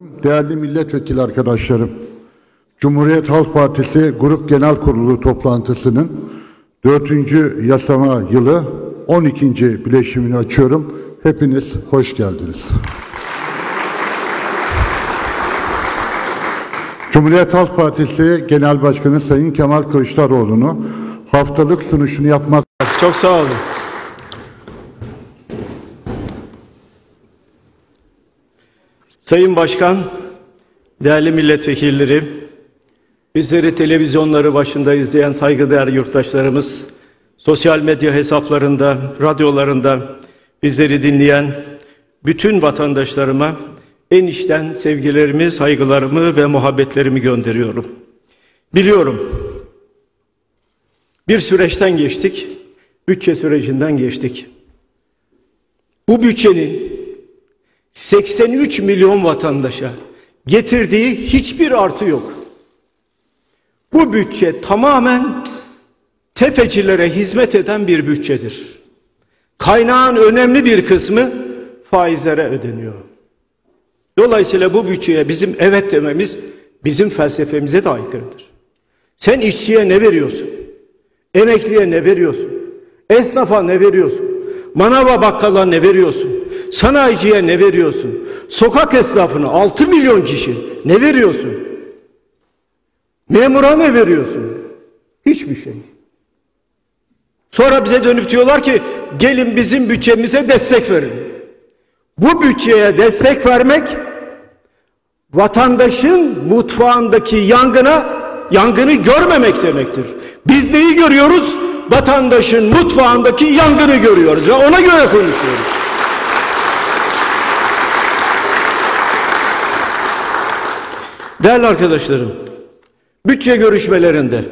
Değerli milletvekili arkadaşlarım, Cumhuriyet Halk Partisi Grup Genel Kurulu toplantısının 4. yasama yılı 12. bileşimini açıyorum. Hepiniz hoş geldiniz. Cumhuriyet Halk Partisi Genel Başkanı Sayın Kemal Kılıçdaroğlu'nu haftalık sunuşunu yapmak Çok sağ olun. Sayın Başkan, değerli milletvekilleri, bizleri televizyonları başında izleyen saygıdeğer yurttaşlarımız, sosyal medya hesaplarında, radyolarında bizleri dinleyen bütün vatandaşlarıma en içten sevgilerimi, saygılarımı ve muhabbetlerimi gönderiyorum. Biliyorum, bir süreçten geçtik, bütçe sürecinden geçtik. Bu bütçenin 83 milyon vatandaşa getirdiği hiçbir artı yok. Bu bütçe tamamen tefecilere hizmet eden bir bütçedir. Kaynağın önemli bir kısmı faizlere ödeniyor. Dolayısıyla bu bütçeye bizim evet dememiz bizim felsefemize de aykırıdır. Sen işçiye ne veriyorsun? Emekliye ne veriyorsun? Esnafa ne veriyorsun? Manava bakkala ne veriyorsun? Sanayiciye ne veriyorsun? Sokak esnafına 6 milyon kişi ne veriyorsun? Memura ne veriyorsun? Hiçbir şey. Sonra bize dönüp diyorlar ki gelin bizim bütçemize destek verin. Bu bütçeye destek vermek vatandaşın mutfağındaki yangına yangını görmemek demektir. Biz neyi görüyoruz? Vatandaşın mutfağındaki yangını görüyoruz ve ona göre konuşuyoruz. Değerli arkadaşlarım, bütçe görüşmelerinde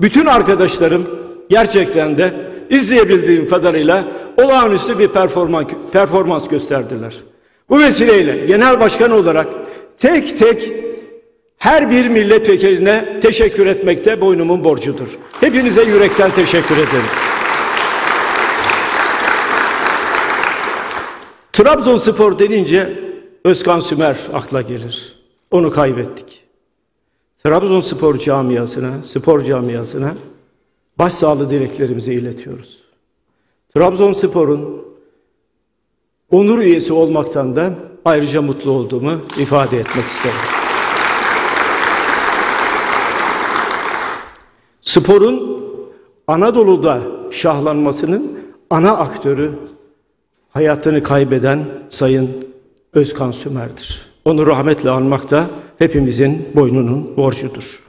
bütün arkadaşlarım gerçekten de izleyebildiğim kadarıyla olağanüstü bir performans, performans gösterdiler. Bu vesileyle genel başkan olarak tek tek her bir milletvekiline teşekkür etmekte boynumun borcudur. Hepinize yürekten teşekkür ederim. Trabzonspor denince Özkan Sümer akla gelir. Onu kaybettik. Trabzonspor camiasına, spor camiasına başsağlığı dileklerimizi iletiyoruz. Trabzonspor'un onur üyesi olmaktan da ayrıca mutlu olduğumu ifade etmek isterim. Sporun Anadolu'da şahlanmasının ana aktörü hayatını kaybeden Sayın Özkan Sümer'dir. Onu rahmetle anmak da hepimizin boynunun borcudur.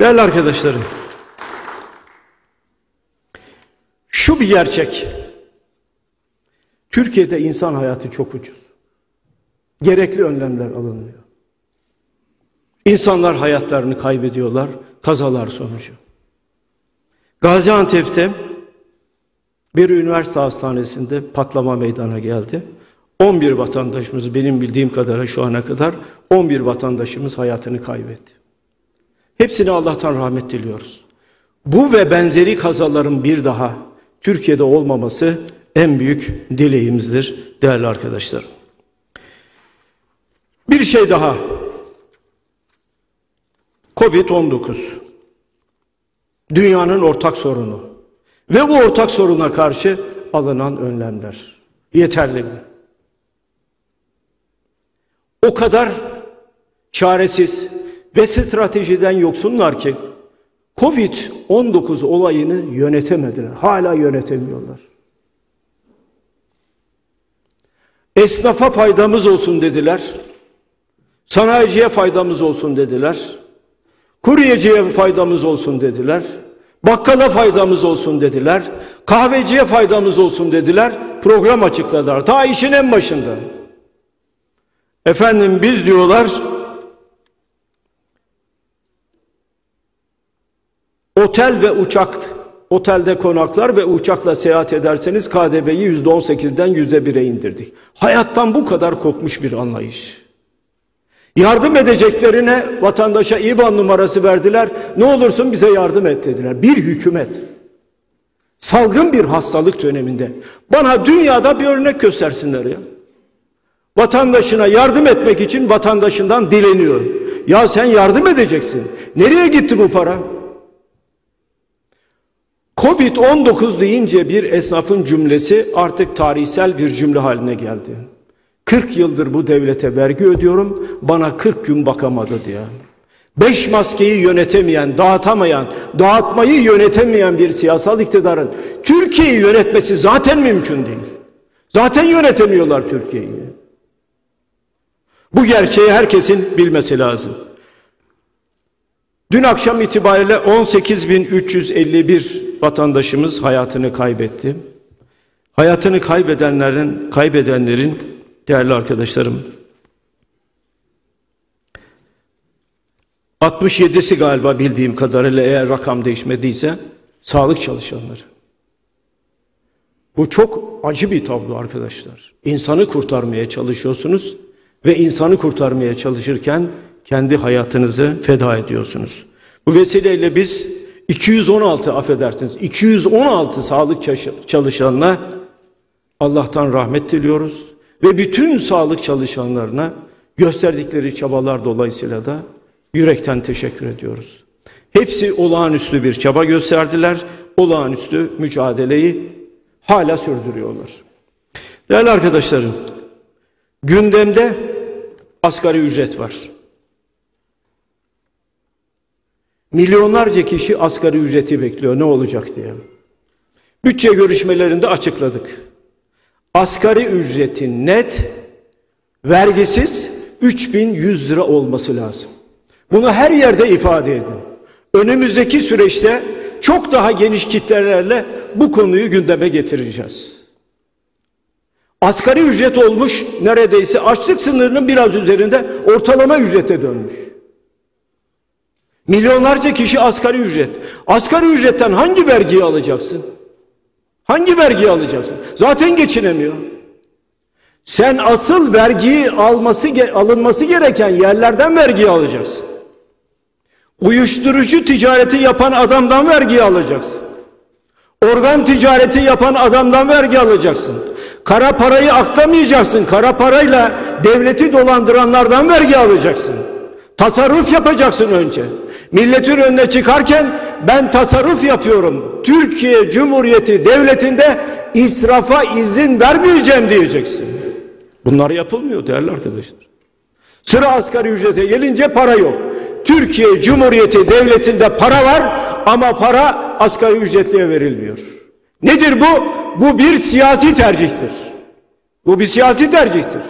Değerli arkadaşlarım, şu bir gerçek. Türkiye'de insan hayatı çok ucuz. Gerekli önlemler alınmıyor. İnsanlar hayatlarını kaybediyorlar kazalar sonucu. Gaziantep'te bir üniversite hastanesinde patlama meydana geldi. 11 vatandaşımız benim bildiğim kadarıyla şu ana kadar 11 vatandaşımız hayatını kaybetti. Hepsine Allah'tan rahmet diliyoruz. Bu ve benzeri kazaların bir daha Türkiye'de olmaması en büyük dileğimizdir değerli arkadaşlar. Bir şey daha. Covid-19 dünyanın ortak sorunu ve bu ortak soruna karşı alınan önlemler yeterli mi? O kadar çaresiz ve stratejiden yoksunlar ki Covid-19 olayını yönetemediler. Hala yönetemiyorlar. Esnafa faydamız olsun dediler. Sanayiciye faydamız olsun dediler. Kuryeciye faydamız olsun dediler. Bakkala faydamız olsun dediler. Kahveciye faydamız olsun dediler. Program açıkladılar. Ta işin en başında. Efendim biz diyorlar otel ve uçak otelde konaklar ve uçakla seyahat ederseniz KDV'yi yüzde on sekizden yüzde bire indirdik. Hayattan bu kadar kopmuş bir anlayış. Yardım edeceklerine vatandaşa IBAN numarası verdiler. Ne olursun bize yardım et dediler. Bir hükümet. Salgın bir hastalık döneminde. Bana dünyada bir örnek göstersinler ya. Vatandaşına yardım etmek için vatandaşından dileniyor. Ya sen yardım edeceksin. Nereye gitti bu para? Covid-19 deyince bir esnafın cümlesi artık tarihsel bir cümle haline geldi. 40 yıldır bu devlete vergi ödüyorum, bana 40 gün bakamadı diye. Beş maskeyi yönetemeyen, dağıtamayan, dağıtmayı yönetemeyen bir siyasal iktidarın Türkiye'yi yönetmesi zaten mümkün değil. Zaten yönetemiyorlar Türkiye'yi. Bu gerçeği herkesin bilmesi lazım. Dün akşam itibariyle 18.351 vatandaşımız hayatını kaybetti. Hayatını kaybedenlerin, kaybedenlerin değerli arkadaşlarım 67'si galiba bildiğim kadarıyla eğer rakam değişmediyse sağlık çalışanları. Bu çok acı bir tablo arkadaşlar. İnsanı kurtarmaya çalışıyorsunuz ve insanı kurtarmaya çalışırken kendi hayatınızı feda ediyorsunuz. Bu vesileyle biz 216 affedersiniz 216 sağlık çalışanına Allah'tan rahmet diliyoruz ve bütün sağlık çalışanlarına gösterdikleri çabalar dolayısıyla da yürekten teşekkür ediyoruz. Hepsi olağanüstü bir çaba gösterdiler. Olağanüstü mücadeleyi hala sürdürüyorlar. Değerli arkadaşlarım, gündemde asgari ücret var. Milyonlarca kişi asgari ücreti bekliyor ne olacak diye. Bütçe görüşmelerinde açıkladık. Asgari ücretin net, vergisiz 3100 lira olması lazım. Bunu her yerde ifade edin. Önümüzdeki süreçte çok daha geniş kitlelerle bu konuyu gündeme getireceğiz. Asgari ücret olmuş neredeyse açlık sınırının biraz üzerinde ortalama ücrete dönmüş. Milyonlarca kişi asgari ücret. Asgari ücretten hangi vergiyi alacaksın? Hangi vergiyi alacaksın? Zaten geçinemiyor. Sen asıl vergiyi alması alınması gereken yerlerden vergiyi alacaksın. Uyuşturucu ticareti yapan adamdan vergi alacaksın. Organ ticareti yapan adamdan vergi alacaksın. Kara parayı aklamayacaksın. Kara parayla devleti dolandıranlardan vergi alacaksın. Tasarruf yapacaksın önce. Milletin önüne çıkarken ben tasarruf yapıyorum. Türkiye Cumhuriyeti Devleti'nde israfa izin vermeyeceğim diyeceksin. Bunlar yapılmıyor değerli arkadaşlar. Sıra asgari ücrete gelince para yok. Türkiye Cumhuriyeti Devleti'nde para var ama para asgari ücretliye verilmiyor. Nedir bu? Bu bir siyasi tercihtir. Bu bir siyasi tercihtir.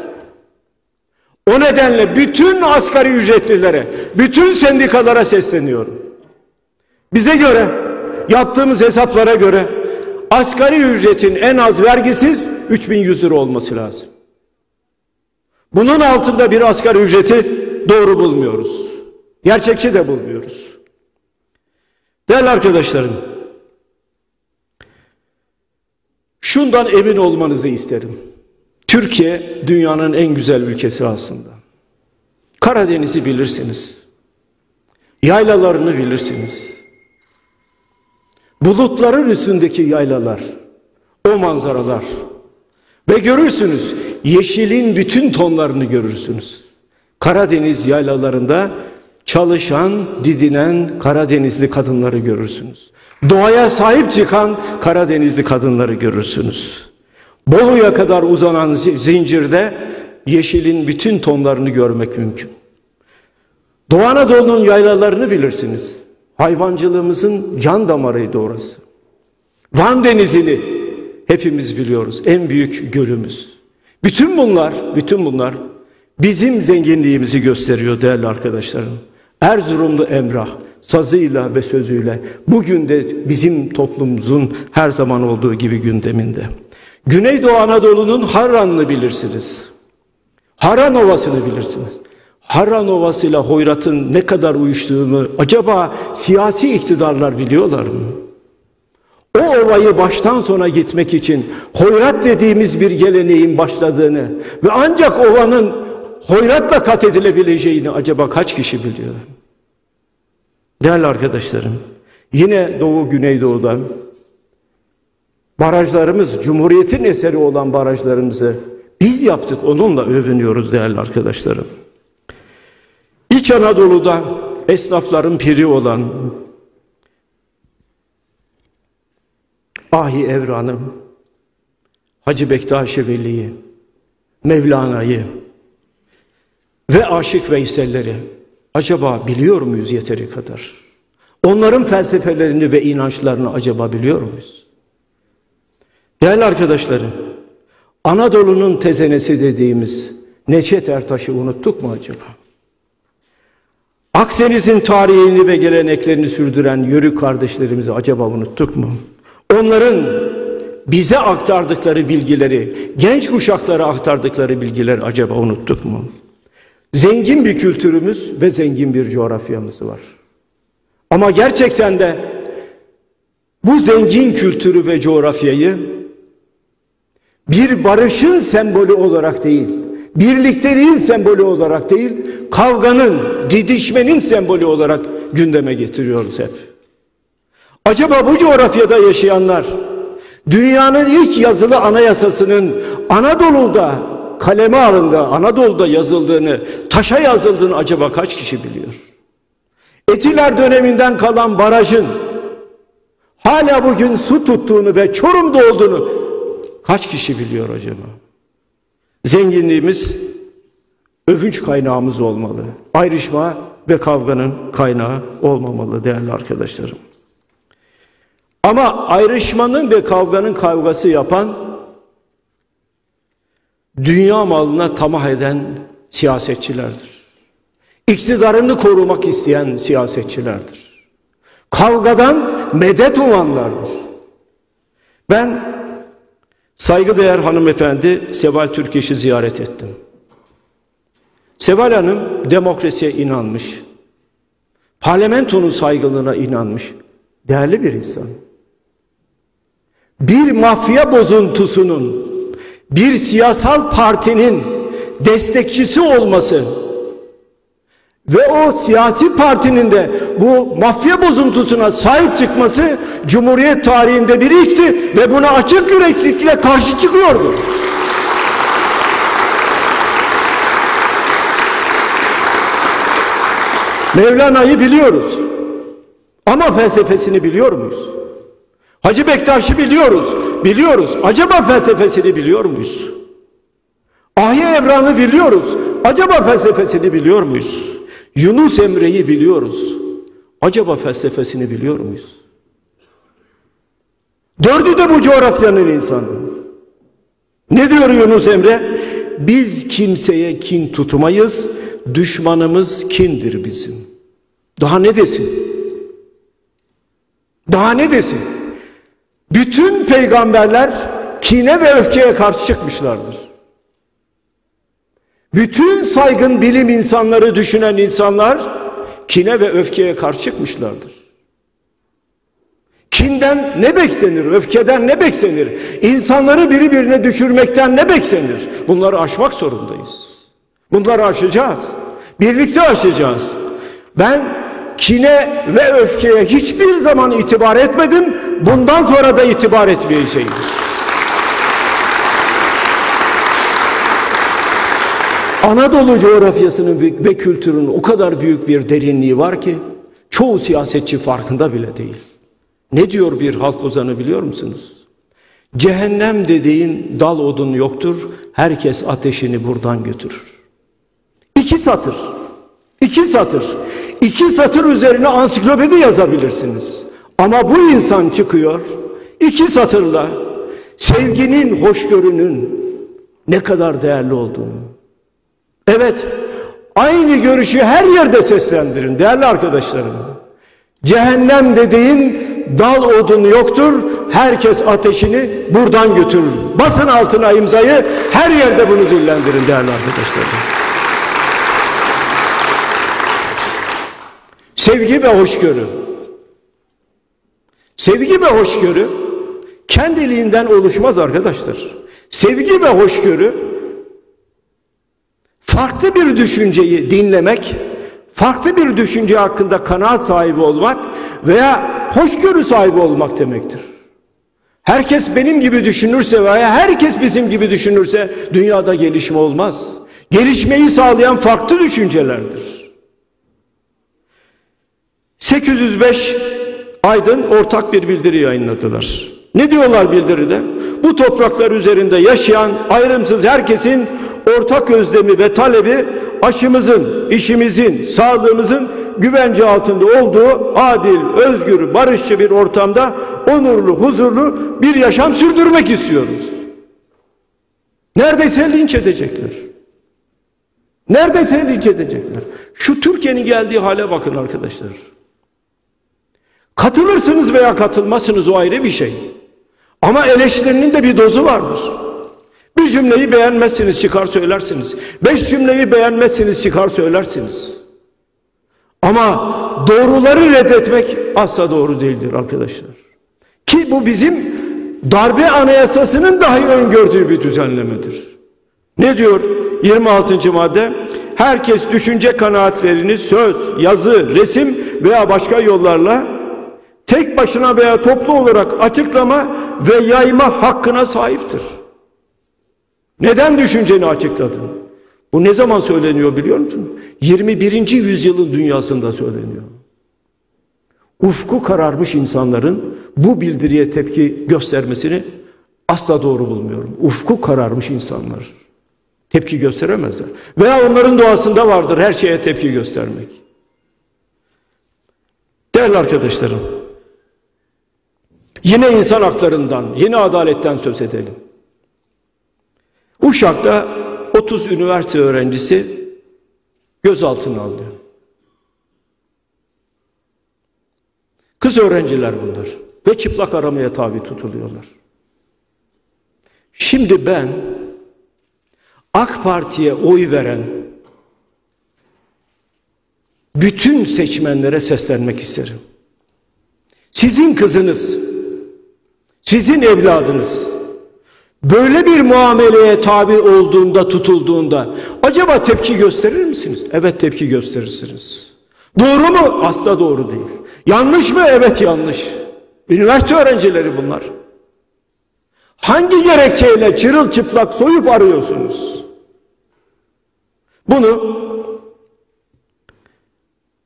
O nedenle bütün asgari ücretlilere, bütün sendikalara sesleniyorum. Bize göre, yaptığımız hesaplara göre asgari ücretin en az vergisiz 3100 lira olması lazım. Bunun altında bir asgari ücreti doğru bulmuyoruz. Gerçekçi de bulmuyoruz. Değerli arkadaşlarım, şundan emin olmanızı isterim. Türkiye dünyanın en güzel ülkesi aslında. Karadeniz'i bilirsiniz. Yaylalarını bilirsiniz. Bulutların üstündeki yaylalar, o manzaralar. Ve görürsünüz, yeşilin bütün tonlarını görürsünüz. Karadeniz yaylalarında çalışan, didinen Karadenizli kadınları görürsünüz. Doğaya sahip çıkan Karadenizli kadınları görürsünüz. Bolu'ya kadar uzanan zincirde yeşilin bütün tonlarını görmek mümkün. Doğu Anadolu'nun yaylalarını bilirsiniz. Hayvancılığımızın can damarıydı orası. Van Denizi'ni hepimiz biliyoruz. En büyük gölümüz. Bütün bunlar, bütün bunlar bizim zenginliğimizi gösteriyor değerli arkadaşlarım. Erzurumlu Emrah sazıyla ve sözüyle bugün de bizim toplumumuzun her zaman olduğu gibi gündeminde. Güneydoğu Anadolu'nun Harran'ını bilirsiniz. Harran Ovası'nı bilirsiniz. Harran Ovası ile Hoyrat'ın ne kadar uyuştuğunu acaba siyasi iktidarlar biliyorlar mı? O ovayı baştan sona gitmek için Hoyrat dediğimiz bir geleneğin başladığını ve ancak ovanın Hoyrat'la kat edilebileceğini acaba kaç kişi biliyor? Değerli arkadaşlarım, yine Doğu Güneydoğu'dan barajlarımız, Cumhuriyet'in eseri olan barajlarımızı Biz yaptık, onunla övünüyoruz değerli arkadaşlarım. İç Anadolu'da esnafların piri olan Ahi Evran'ı, Hacı Bektaş Veli'yi, Mevlana'yı ve Aşık Veysel'leri acaba biliyor muyuz yeteri kadar? Onların felsefelerini ve inançlarını acaba biliyor muyuz? Değerli arkadaşlarım, Anadolu'nun tezenesi dediğimiz Neçet Ertaş'ı unuttuk mu acaba? Akdeniz'in tarihini ve geleneklerini sürdüren yörük kardeşlerimizi acaba unuttuk mu? Onların bize aktardıkları bilgileri, genç kuşaklara aktardıkları bilgileri acaba unuttuk mu? Zengin bir kültürümüz ve zengin bir coğrafyamız var. Ama gerçekten de bu zengin kültürü ve coğrafyayı bir barışın sembolü olarak değil, birlikteliğin sembolü olarak değil, kavganın, didişmenin sembolü olarak gündeme getiriyoruz hep. Acaba bu coğrafyada yaşayanlar dünyanın ilk yazılı anayasasının Anadolu'da kaleme alında Anadolu'da yazıldığını, taşa yazıldığını acaba kaç kişi biliyor? Etiler döneminden kalan barajın hala bugün su tuttuğunu ve Çorum'da olduğunu kaç kişi biliyor acaba? Zenginliğimiz övünç kaynağımız olmalı. Ayrışma ve kavganın kaynağı olmamalı değerli arkadaşlarım. Ama ayrışmanın ve kavganın kavgası yapan dünya malına tamah eden siyasetçilerdir. İktidarını korumak isteyen siyasetçilerdir. Kavgadan medet umanlardır. Ben saygıdeğer hanımefendi Seval Türkeş'i ziyaret ettim. Seval Hanım demokrasiye inanmış. Parlamentonun saygınlığına inanmış. Değerli bir insan. Bir mafya bozuntusunun bir siyasal partinin destekçisi olması ve o siyasi partinin de bu mafya bozuntusuna sahip çıkması Cumhuriyet tarihinde bir ilkti ve buna açık yüreklilikle karşı çıkıyordu. Mevlana'yı biliyoruz. Ama felsefesini biliyor muyuz? Hacı Bektaş'ı biliyoruz. Biliyoruz. Acaba felsefesini biliyor muyuz? Ahi Evran'ı biliyoruz. Acaba felsefesini biliyor muyuz? Yunus Emre'yi biliyoruz. Acaba felsefesini biliyor muyuz? Dördü de bu coğrafyanın insanı. Ne diyor Yunus Emre? Biz kimseye kin tutmayız. Düşmanımız kindir bizim. Daha ne desin? Daha ne desin? Bütün peygamberler kine ve öfkeye karşı çıkmışlardır. Bütün saygın bilim insanları düşünen insanlar kine ve öfkeye karşı çıkmışlardır. Kinden ne beklenir? Öfkeden ne beklenir? İnsanları birbirine düşürmekten ne beklenir? Bunları aşmak zorundayız. Bunları aşacağız. Birlikte aşacağız. Ben kine ve öfkeye hiçbir zaman itibar etmedim. Bundan sonra da itibar etmeyeceğim. Anadolu coğrafyasının ve kültürünün o kadar büyük bir derinliği var ki çoğu siyasetçi farkında bile değil. Ne diyor bir halk ozanı biliyor musunuz? Cehennem dediğin dal odun yoktur, herkes ateşini buradan götürür. İki satır, iki satır, iki satır üzerine ansiklopedi yazabilirsiniz. Ama bu insan çıkıyor, iki satırla sevginin, hoşgörünün ne kadar değerli olduğunu, Evet, aynı görüşü her yerde seslendirin değerli arkadaşlarım. Cehennem dediğin dal odunu yoktur, herkes ateşini buradan götürür. Basın altına imzayı her yerde bunu dillendirin değerli arkadaşlarım. Sevgi ve hoşgörü. Sevgi ve hoşgörü kendiliğinden oluşmaz arkadaşlar. Sevgi ve hoşgörü farklı bir düşünceyi dinlemek, farklı bir düşünce hakkında kanaat sahibi olmak veya hoşgörü sahibi olmak demektir. Herkes benim gibi düşünürse veya herkes bizim gibi düşünürse dünyada gelişme olmaz. Gelişmeyi sağlayan farklı düşüncelerdir. 805 Aydın ortak bir bildiri yayınladılar. Ne diyorlar bildiride? Bu topraklar üzerinde yaşayan ayrımsız herkesin ortak özlemi ve talebi aşımızın, işimizin, sağlığımızın güvence altında olduğu adil, özgür, barışçı bir ortamda onurlu, huzurlu bir yaşam sürdürmek istiyoruz. Neredeyse linç edecekler. Neredeyse linç edecekler. Şu Türkiye'nin geldiği hale bakın arkadaşlar. Katılırsınız veya katılmazsınız o ayrı bir şey. Ama eleştirinin de bir dozu vardır. Bir cümleyi beğenmezsiniz çıkar söylersiniz. Beş cümleyi beğenmezsiniz çıkar söylersiniz. Ama doğruları reddetmek asla doğru değildir arkadaşlar. Ki bu bizim darbe anayasasının dahi öngördüğü bir düzenlemedir. Ne diyor 26. madde? Herkes düşünce kanaatlerini söz, yazı, resim veya başka yollarla tek başına veya toplu olarak açıklama ve yayma hakkına sahiptir. Neden düşünceni açıkladın? Bu ne zaman söyleniyor biliyor musun? 21. yüzyılın dünyasında söyleniyor. Ufku kararmış insanların bu bildiriye tepki göstermesini asla doğru bulmuyorum. Ufku kararmış insanlar tepki gösteremezler. Veya onların doğasında vardır her şeye tepki göstermek. Değerli arkadaşlarım, yine insan haklarından, yine adaletten söz edelim. Uşak'ta 30 üniversite öğrencisi gözaltına alınıyor. Kız öğrenciler bunlar ve çıplak aramaya tabi tutuluyorlar. Şimdi ben AK Parti'ye oy veren bütün seçmenlere seslenmek isterim. Sizin kızınız, sizin evladınız böyle bir muameleye tabi olduğunda, tutulduğunda acaba tepki gösterir misiniz? Evet tepki gösterirsiniz. Doğru mu? Asla doğru değil. Yanlış mı? Evet yanlış. Üniversite öğrencileri bunlar. Hangi gerekçeyle çırılçıplak soyup arıyorsunuz? Bunu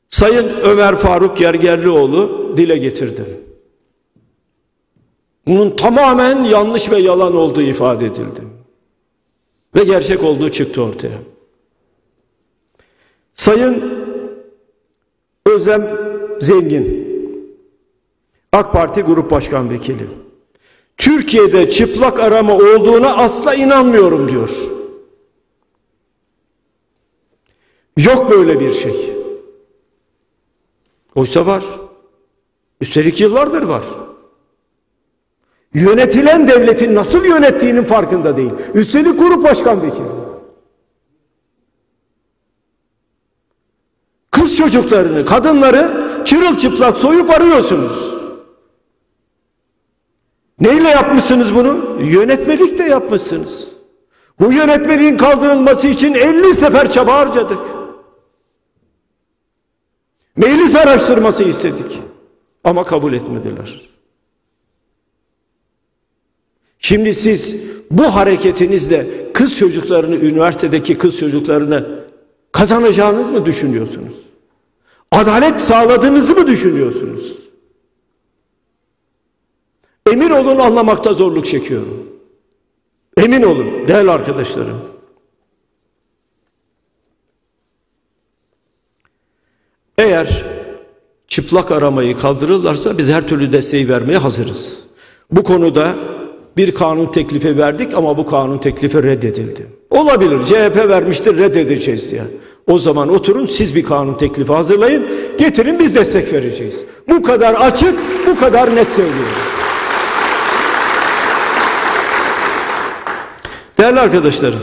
Sayın Ömer Faruk Gergerlioğlu dile getirdi. Bunun tamamen yanlış ve yalan olduğu ifade edildi. Ve gerçek olduğu çıktı ortaya. Sayın Özlem Zengin, AK Parti Grup Başkan Vekili. Türkiye'de çıplak arama olduğuna asla inanmıyorum diyor. Yok böyle bir şey. Oysa var. Üstelik yıllardır var. Yönetilen devletin nasıl yönettiğinin farkında değil. Üstelik grup başkan vekili. Kız çocuklarını, kadınları çırılçıplak soyup arıyorsunuz. Neyle yapmışsınız bunu? Yönetmelikle yapmışsınız. Bu yönetmeliğin kaldırılması için 50 sefer çaba harcadık. Meclis araştırması istedik. Ama kabul etmediler. Şimdi siz bu hareketinizle kız çocuklarını, üniversitedeki kız çocuklarını kazanacağınız mı düşünüyorsunuz? Adalet sağladığınızı mı düşünüyorsunuz? Emin olun anlamakta zorluk çekiyorum. Emin olun değerli arkadaşlarım. Eğer çıplak aramayı kaldırırlarsa biz her türlü desteği vermeye hazırız. Bu konuda bir kanun teklifi verdik ama bu kanun teklifi reddedildi. Olabilir CHP vermiştir reddedeceğiz diye. O zaman oturun siz bir kanun teklifi hazırlayın getirin biz destek vereceğiz. Bu kadar açık bu kadar net söylüyorum. Değerli arkadaşlarım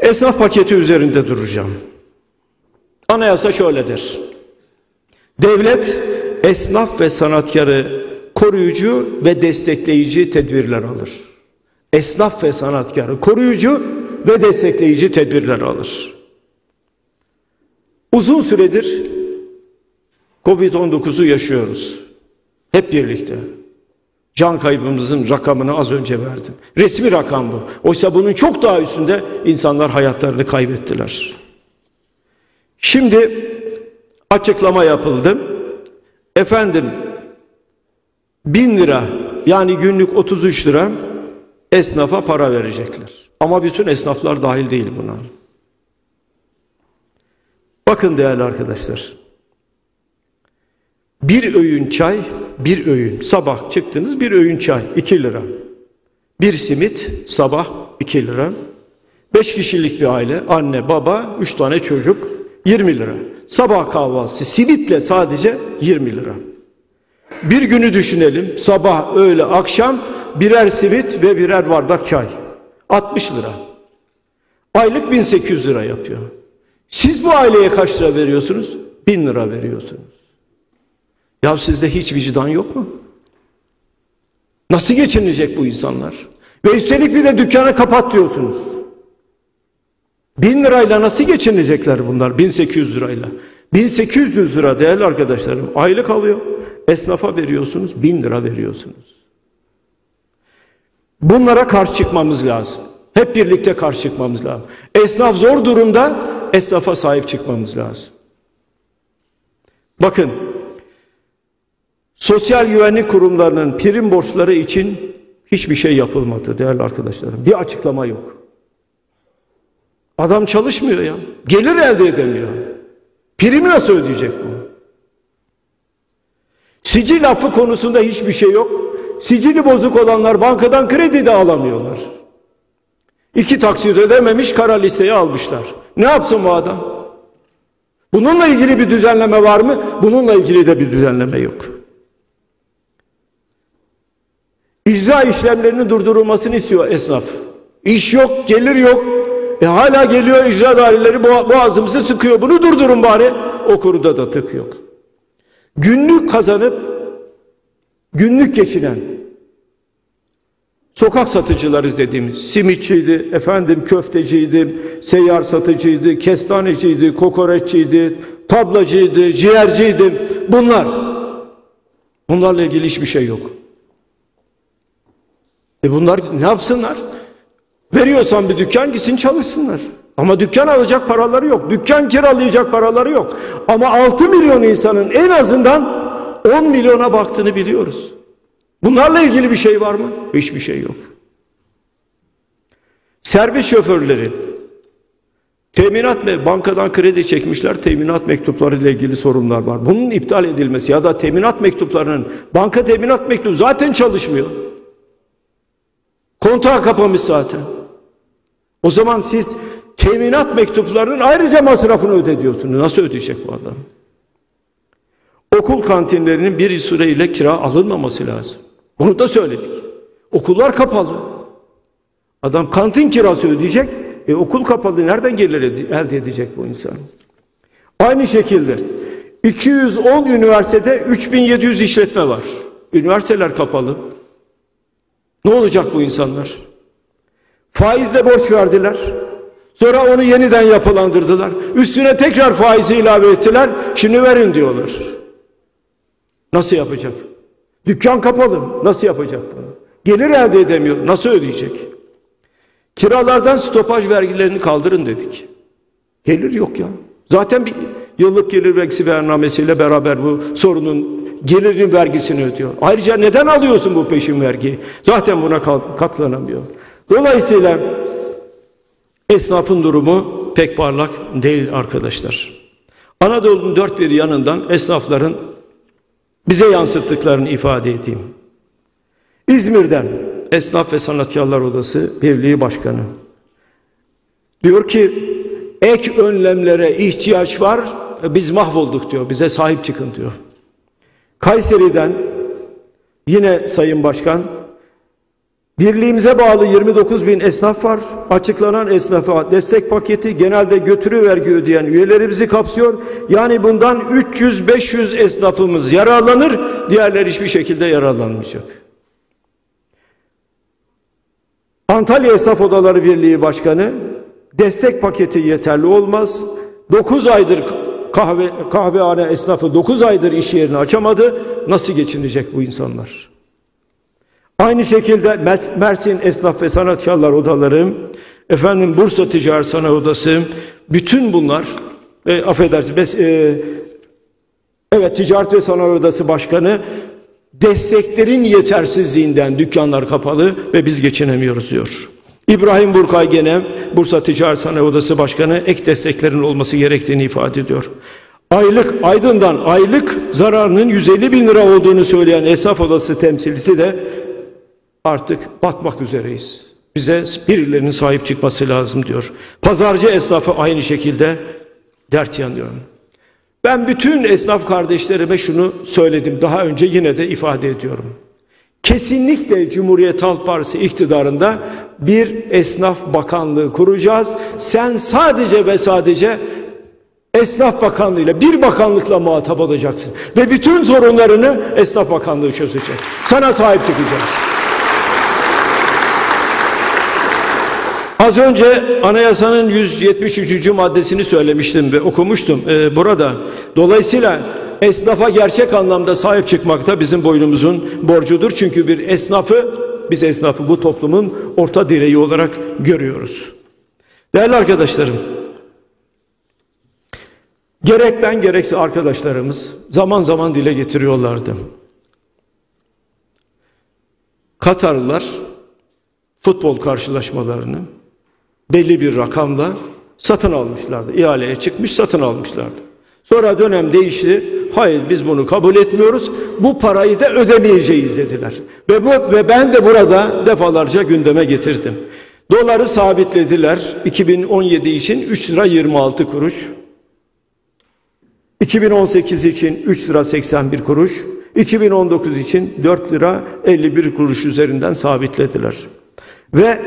Esnaf paketi üzerinde duracağım. Anayasa şöyledir. Devlet esnaf ve sanatkarı koruyucu ve destekleyici tedbirler alır. Esnaf ve sanatkarı koruyucu ve destekleyici tedbirler alır. Uzun süredir Covid-19'u yaşıyoruz. Hep birlikte. Can kaybımızın rakamını az önce verdim. Resmi rakam bu. Oysa bunun çok daha üstünde insanlar hayatlarını kaybettiler. Şimdi açıklama yapıldı. Efendim bin lira yani günlük 33 lira esnafa para verecekler. Ama bütün esnaflar dahil değil buna. Bakın değerli arkadaşlar. Bir öğün çay, bir öğün. Sabah çıktınız bir öğün çay 2 lira. Bir simit sabah 2 lira. 5 kişilik bir aile, anne, baba, 3 tane çocuk 20 lira. Sabah kahvaltısı simitle sadece 20 lira. Bir günü düşünelim. Sabah, öğle, akşam birer simit ve birer bardak çay. 60 lira. Aylık 1800 lira yapıyor. Siz bu aileye kaç lira veriyorsunuz? 1000 lira veriyorsunuz. Ya sizde hiç vicdan yok mu? Nasıl geçinecek bu insanlar? Ve üstelik bir de dükkanı kapat diyorsunuz. Bin lirayla nasıl geçinecekler bunlar? 1800 lirayla. 1800 lira değerli arkadaşlarım aylık alıyor. Esnafa veriyorsunuz, bin lira veriyorsunuz. Bunlara karşı çıkmamız lazım. Hep birlikte karşı çıkmamız lazım. Esnaf zor durumda, esnafa sahip çıkmamız lazım. Bakın, sosyal güvenlik kurumlarının prim borçları için hiçbir şey yapılmadı değerli arkadaşlarım. Bir açıklama yok. Adam çalışmıyor ya. Gelir elde edemiyor. Primi nasıl ödeyecek bu? Sicil affı konusunda hiçbir şey yok. Sicili bozuk olanlar bankadan kredi de alamıyorlar. İki taksit ödememiş kara listeye almışlar. Ne yapsın bu adam? Bununla ilgili bir düzenleme var mı? Bununla ilgili de bir düzenleme yok. İcra işlemlerinin durdurulmasını istiyor esnaf. İş yok, gelir yok. E hala geliyor icra daireleri boğazımızı sıkıyor. Bunu durdurun bari. O konuda da tık yok. Günlük kazanıp günlük geçinen sokak satıcıları dediğimiz simitçiydi, efendim köfteciydi, seyyar satıcıydı, kestaneciydi, kokoreççiydi, tablacıydı, ciğerciydi. Bunlar. Bunlarla ilgili hiçbir şey yok. E bunlar ne yapsınlar? Veriyorsan bir dükkan gitsin çalışsınlar. Ama dükkan alacak paraları yok. Dükkan kiralayacak paraları yok. Ama 6 milyon insanın en azından 10 milyona baktığını biliyoruz. Bunlarla ilgili bir şey var mı? Hiçbir şey yok. Servis şoförleri teminat mı bankadan kredi çekmişler teminat mektupları ile ilgili sorunlar var. Bunun iptal edilmesi ya da teminat mektuplarının banka teminat mektubu zaten çalışmıyor. Kontağı kapamış zaten. O zaman siz teminat mektuplarının ayrıca masrafını ödediyorsunuz. Nasıl ödeyecek bu adam? Okul kantinlerinin bir süreyle kira alınmaması lazım. Onu da söyledik. Okullar kapalı. Adam kantin kirası ödeyecek. E okul kapalı. Nereden gelir elde edecek bu insan? Aynı şekilde 210 üniversitede 3700 işletme var. Üniversiteler kapalı. Ne olacak bu insanlar? Faizle borç verdiler. Sonra onu yeniden yapılandırdılar. Üstüne tekrar faizi ilave ettiler. Şimdi verin diyorlar. Nasıl yapacak? Dükkan kapalı. Nasıl yapacak bunu? Gelir elde edemiyor. Nasıl ödeyecek? Kiralardan stopaj vergilerini kaldırın dedik. Gelir yok ya. Zaten bir yıllık gelir vergisi beyannamesiyle beraber bu sorunun gelirin vergisini ödüyor. Ayrıca neden alıyorsun bu peşin vergiyi? Zaten buna katlanamıyor. Dolayısıyla esnafın durumu pek parlak değil arkadaşlar. Anadolu'nun dört bir yanından esnafların bize yansıttıklarını ifade edeyim. İzmir'den Esnaf ve Sanatkarlar Odası Birliği Başkanı diyor ki ek önlemlere ihtiyaç var biz mahvolduk diyor bize sahip çıkın diyor. Kayseri'den yine Sayın Başkan Birliğimize bağlı 29 bin esnaf var. Açıklanan esnafa destek paketi genelde götürü vergi ödeyen üyelerimizi kapsıyor. Yani bundan 300-500 esnafımız yararlanır, diğerler hiçbir şekilde yararlanmayacak. Antalya Esnaf Odaları Birliği Başkanı destek paketi yeterli olmaz. 9 aydır kahve kahvehane esnafı 9 aydır iş yerini açamadı. nasıl geçinecek bu insanlar? Aynı şekilde Mersin Esnaf ve Sanatkarlar Odaları, efendim Bursa Ticaret Sanayi Odası, bütün bunlar, e, affedersiniz, e, evet Ticaret ve Sanayi Odası Başkanı, desteklerin yetersizliğinden dükkanlar kapalı ve biz geçinemiyoruz diyor. İbrahim Burkay gene Bursa Ticaret Sanayi Odası Başkanı ek desteklerin olması gerektiğini ifade ediyor. Aylık Aydın'dan aylık zararının 150 bin lira olduğunu söyleyen esnaf odası temsilcisi de artık batmak üzereyiz. Bize birilerinin sahip çıkması lazım diyor. Pazarcı esnafı aynı şekilde dert yanıyor. Ben bütün esnaf kardeşlerime şunu söyledim daha önce yine de ifade ediyorum. Kesinlikle Cumhuriyet Halk Partisi iktidarında bir esnaf bakanlığı kuracağız. Sen sadece ve sadece esnaf bakanlığıyla bir bakanlıkla muhatap olacaksın. Ve bütün sorunlarını esnaf bakanlığı çözecek. Sana sahip çıkacağız. Az önce anayasanın 173. maddesini söylemiştim ve okumuştum e, burada. Dolayısıyla esnafa gerçek anlamda sahip çıkmak da bizim boynumuzun borcudur. Çünkü bir esnafı, biz esnafı bu toplumun orta direği olarak görüyoruz. Değerli arkadaşlarım, gerek ben gerekse arkadaşlarımız zaman zaman dile getiriyorlardı. Katarlılar futbol karşılaşmalarını belli bir rakamla satın almışlardı. İhaleye çıkmış satın almışlardı. Sonra dönem değişti. Hayır biz bunu kabul etmiyoruz. Bu parayı da ödemeyeceğiz dediler. Ve bu ve ben de burada defalarca gündeme getirdim. Doları sabitlediler 2017 için 3 lira 26 kuruş. 2018 için 3 lira 81 kuruş. 2019 için 4 lira 51 kuruş üzerinden sabitlediler. Ve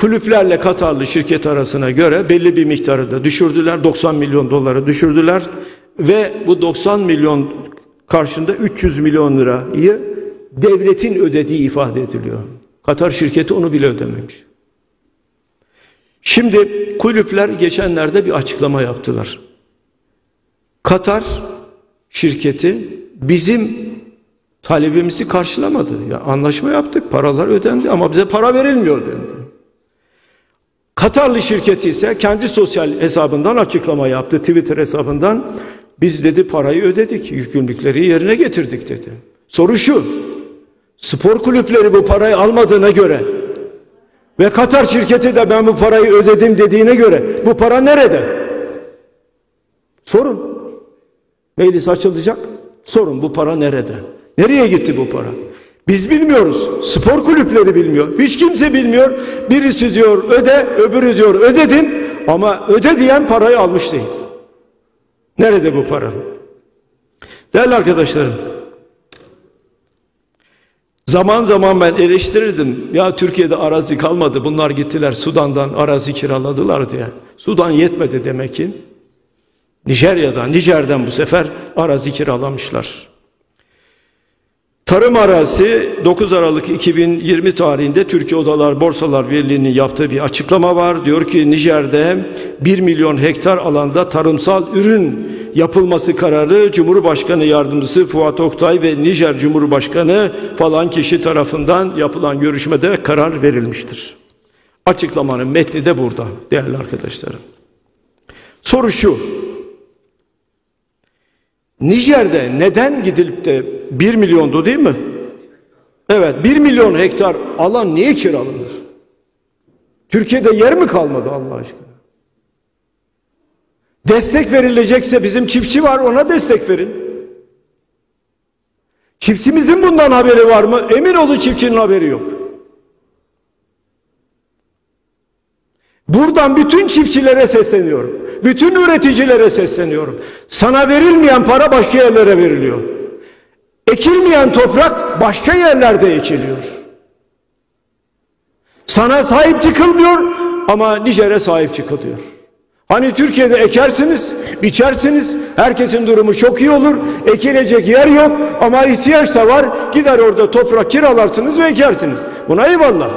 kulüplerle Katarlı şirket arasına göre belli bir miktarı da düşürdüler. 90 milyon doları düşürdüler. Ve bu 90 milyon karşında 300 milyon lirayı devletin ödediği ifade ediliyor. Katar şirketi onu bile ödememiş. Şimdi kulüpler geçenlerde bir açıklama yaptılar. Katar şirketi bizim talebimizi karşılamadı. Ya anlaşma yaptık, paralar ödendi ama bize para verilmiyor dendi. Katarlı şirketi ise kendi sosyal hesabından açıklama yaptı, Twitter hesabından. Biz dedi parayı ödedik, yükümlülükleri yerine getirdik dedi. Soru şu, spor kulüpleri bu parayı almadığına göre ve Katar şirketi de ben bu parayı ödedim dediğine göre bu para nerede? Sorun. Meclis açılacak. Sorun bu para nerede? Nereye gitti bu para? Biz bilmiyoruz. Spor kulüpleri bilmiyor. Hiç kimse bilmiyor. Birisi diyor öde, öbürü diyor ödedim ama öde diyen parayı almış değil. Nerede bu para? Değerli arkadaşlarım, zaman zaman ben eleştirirdim. Ya Türkiye'de arazi kalmadı. Bunlar gittiler Sudan'dan arazi kiraladılar diye. Sudan yetmedi demek ki. Nijerya'dan, Nijer'den bu sefer arazi kiralamışlar. Tarım arazisi 9 Aralık 2020 tarihinde Türkiye Odalar Borsalar Birliği'nin yaptığı bir açıklama var. Diyor ki Nijer'de 1 milyon hektar alanda tarımsal ürün yapılması kararı Cumhurbaşkanı Yardımcısı Fuat Oktay ve Nijer Cumhurbaşkanı falan kişi tarafından yapılan görüşmede karar verilmiştir. Açıklamanın metni de burada değerli arkadaşlarım. Soru şu. Nijer'de neden gidilip de 1 milyondu değil mi? Evet 1 milyon hektar alan niye kiralanır? Türkiye'de yer mi kalmadı Allah aşkına? Destek verilecekse bizim çiftçi var ona destek verin. Çiftçimizin bundan haberi var mı? Emin olun çiftçinin haberi yok. Buradan bütün çiftçilere sesleniyorum. Bütün üreticilere sesleniyorum. Sana verilmeyen para başka yerlere veriliyor. Ekilmeyen toprak başka yerlerde ekiliyor. Sana sahip çıkılmıyor ama Nijer'e sahip çıkılıyor. Hani Türkiye'de ekersiniz, biçersiniz, herkesin durumu çok iyi olur, ekilecek yer yok ama ihtiyaç da var, gider orada toprak kiralarsınız ve ekersiniz. Buna eyvallah.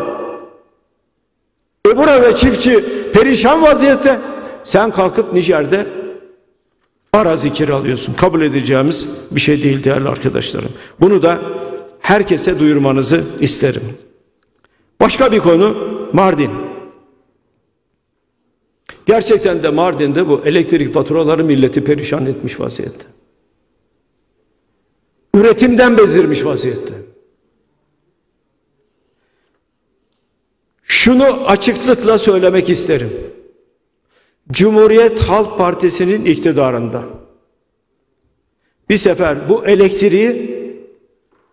E burada çiftçi perişan vaziyette. Sen kalkıp Nijer'de arazi kiralıyorsun. Kabul edeceğimiz bir şey değil değerli arkadaşlarım. Bunu da herkese duyurmanızı isterim. Başka bir konu Mardin. Gerçekten de Mardin'de bu elektrik faturaları milleti perişan etmiş vaziyette. Üretimden bezdirmiş vaziyette. Şunu açıklıkla söylemek isterim. Cumhuriyet Halk Partisi'nin iktidarında bir sefer bu elektriği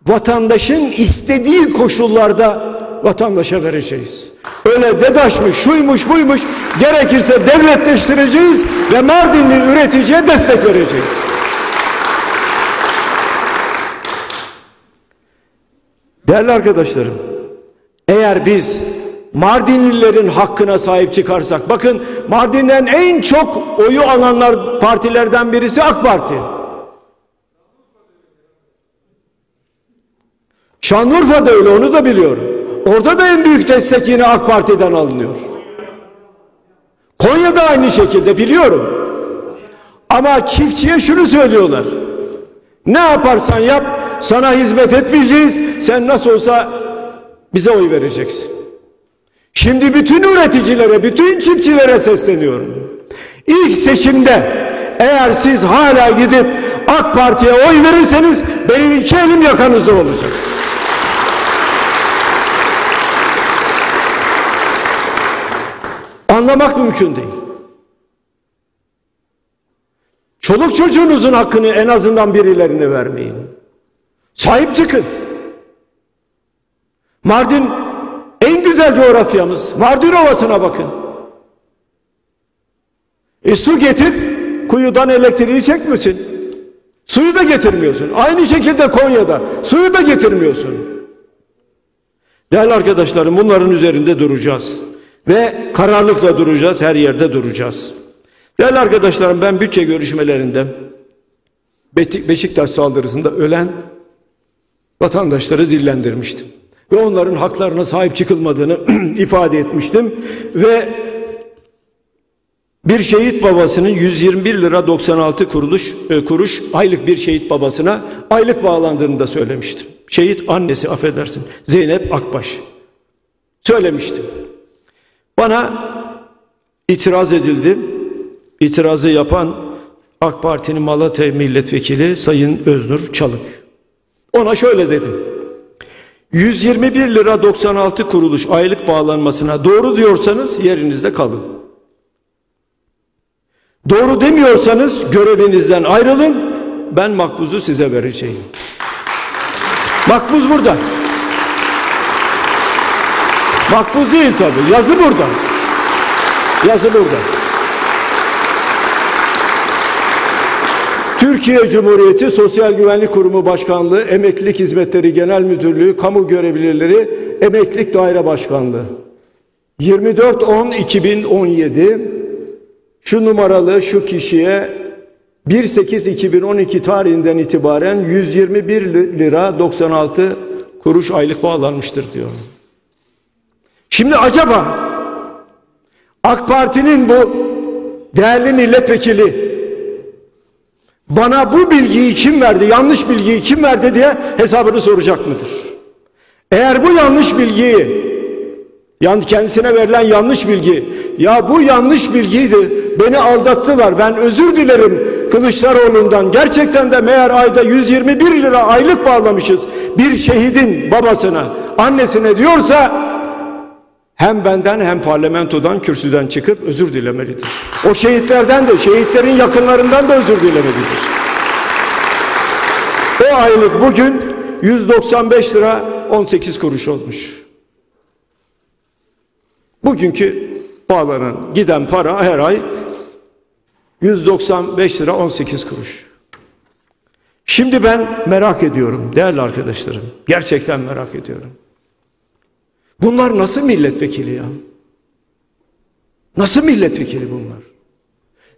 vatandaşın istediği koşullarda vatandaşa vereceğiz. Öyle DEDAŞ'mış, şuymuş, buymuş gerekirse devletleştireceğiz ve Mardinli üreticiye destek vereceğiz. Değerli arkadaşlarım, eğer biz Mardinlilerin hakkına sahip çıkarsak, bakın Mardin'den en çok oyu alanlar partilerden birisi AK Parti. Şanlıurfa'da öyle onu da biliyorum. Orada da en büyük destek yine AK Parti'den alınıyor. Konya'da aynı şekilde biliyorum. Ama çiftçiye şunu söylüyorlar. Ne yaparsan yap sana hizmet etmeyeceğiz. Sen nasıl olsa bize oy vereceksin. Şimdi bütün üreticilere, bütün çiftçilere sesleniyorum. İlk seçimde eğer siz hala gidip AK Parti'ye oy verirseniz benim iki elim yakanızda olacak. Anlamak mümkün değil. Çoluk çocuğunuzun hakkını en azından birilerine vermeyin. Sahip çıkın. Mardin güzel coğrafyamız. Mardin Ovası'na bakın. E su getir, kuyudan elektriği çekmiyorsun. Suyu da getirmiyorsun. Aynı şekilde Konya'da suyu da getirmiyorsun. Değerli arkadaşlarım bunların üzerinde duracağız. Ve kararlılıkla duracağız, her yerde duracağız. Değerli arkadaşlarım ben bütçe görüşmelerinde Beşiktaş saldırısında ölen vatandaşları dillendirmiştim. Ve onların haklarına sahip çıkılmadığını ifade etmiştim. Ve bir şehit babasının 121 lira 96 kuruluş, e, kuruş aylık bir şehit babasına aylık bağlandığını da söylemiştim. Şehit annesi affedersin Zeynep Akbaş. Söylemiştim. Bana itiraz edildi. İtirazı yapan AK Parti'nin Malatya Milletvekili Sayın Öznur Çalık. Ona şöyle dedim. 121 lira 96 kuruluş aylık bağlanmasına doğru diyorsanız yerinizde kalın. Doğru demiyorsanız görevinizden ayrılın. Ben makbuzu size vereceğim. Makbuz burada. Makbuz değil tabi. Yazı burada. Yazı burada. Türkiye Cumhuriyeti Sosyal Güvenlik Kurumu Başkanlığı, Emeklilik Hizmetleri Genel Müdürlüğü, Kamu Görevlileri, Emeklilik Daire Başkanlığı. 24-10-2017 şu numaralı şu kişiye 1-8-2012 tarihinden itibaren 121 lira 96 kuruş aylık bağlanmıştır diyor. Şimdi acaba AK Parti'nin bu değerli milletvekili bana bu bilgiyi kim verdi, yanlış bilgiyi kim verdi diye hesabını soracak mıdır? Eğer bu yanlış bilgiyi, yani kendisine verilen yanlış bilgi, ya bu yanlış bilgiydi, beni aldattılar, ben özür dilerim Kılıçdaroğlu'ndan, gerçekten de meğer ayda 121 lira aylık bağlamışız bir şehidin babasına, annesine diyorsa, hem benden hem parlamentodan kürsüden çıkıp özür dilemelidir. O şehitlerden de şehitlerin yakınlarından da özür dilemelidir. O aylık bugün 195 lira 18 kuruş olmuş. Bugünkü bağlanan giden para her ay 195 lira 18 kuruş. Şimdi ben merak ediyorum değerli arkadaşlarım. Gerçekten merak ediyorum. Bunlar nasıl milletvekili ya? Nasıl milletvekili bunlar?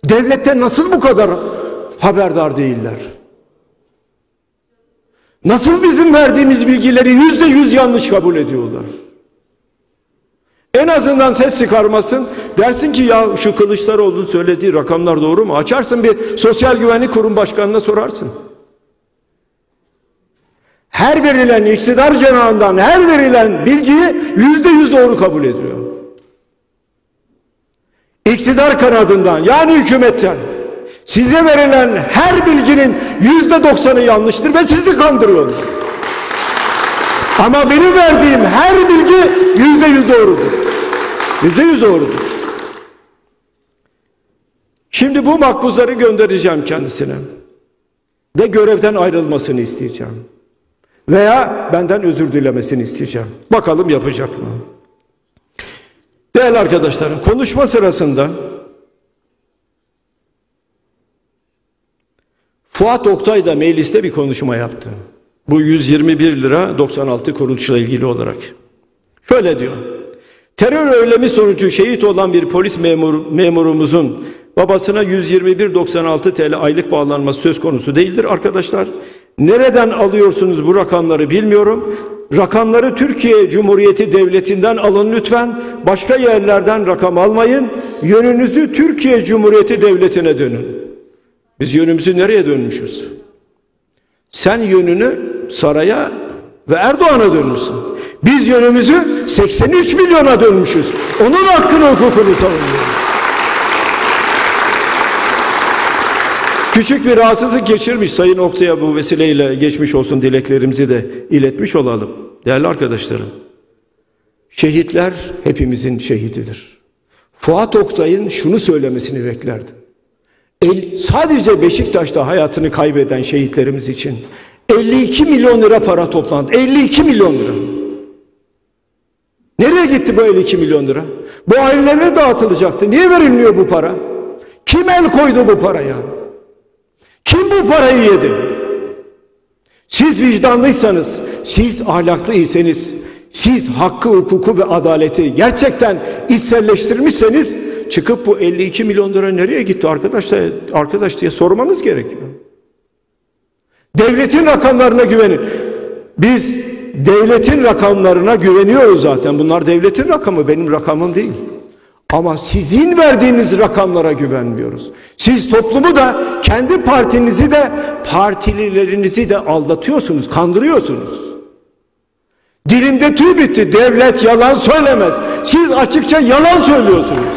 Devlette nasıl bu kadar haberdar değiller? Nasıl bizim verdiğimiz bilgileri yüzde yüz yanlış kabul ediyorlar? En azından ses çıkarmasın. Dersin ki ya şu Kılıçdaroğlu'nun söylediği rakamlar doğru mu? Açarsın bir sosyal güvenlik kurum başkanına sorarsın. Her verilen iktidar cenahından her verilen bilgiyi yüzde yüz doğru kabul ediyor. İktidar kanadından yani hükümetten size verilen her bilginin yüzde doksanı yanlıştır ve sizi kandırıyorlar. Ama benim verdiğim her bilgi yüzde yüz doğrudur. Yüzde yüz doğrudur. Şimdi bu makbuzları göndereceğim kendisine. Ve görevden ayrılmasını isteyeceğim. Veya benden özür dilemesini isteyeceğim. Bakalım yapacak mı? Değerli arkadaşlarım, konuşma sırasında Fuat Oktay da mecliste bir konuşma yaptı. Bu 121 lira 96 kuruluşla ilgili olarak. Şöyle diyor. Terör eylemi sonucu şehit olan bir polis memur, memurumuzun babasına 121.96 TL aylık bağlanması söz konusu değildir arkadaşlar. Nereden alıyorsunuz bu rakamları bilmiyorum. Rakamları Türkiye Cumhuriyeti Devleti'nden alın lütfen. Başka yerlerden rakam almayın. Yönünüzü Türkiye Cumhuriyeti Devleti'ne dönün. Biz yönümüzü nereye dönmüşüz? Sen yönünü saraya ve Erdoğan'a dönmüşsün. Biz yönümüzü 83 milyona dönmüşüz. Onun hakkını hukukunu savunuyoruz. Küçük bir rahatsızlık geçirmiş Sayın Oktay'a bu vesileyle geçmiş olsun dileklerimizi de iletmiş olalım. Değerli arkadaşlarım, şehitler hepimizin şehididir. Fuat Oktay'ın şunu söylemesini beklerdim. El, sadece Beşiktaş'ta hayatını kaybeden şehitlerimiz için 52 milyon lira para toplandı. 52 milyon lira. Nereye gitti bu 52 milyon lira? Bu ailelere dağıtılacaktı. Niye verilmiyor bu para? Kim el koydu bu paraya? Kim bu parayı yedi? Siz vicdanlıysanız, siz ahlaklıysanız, siz hakkı, hukuku ve adaleti gerçekten içselleştirmişseniz çıkıp bu 52 milyon lira nereye gitti arkadaşlar arkadaş diye sormanız gerekiyor. Devletin rakamlarına güvenin. Biz devletin rakamlarına güveniyoruz zaten. Bunlar devletin rakamı, benim rakamım değil. Ama sizin verdiğiniz rakamlara güvenmiyoruz. Siz toplumu da kendi partinizi de partililerinizi de aldatıyorsunuz, kandırıyorsunuz. Dilimde tüy bitti. Devlet yalan söylemez. Siz açıkça yalan söylüyorsunuz.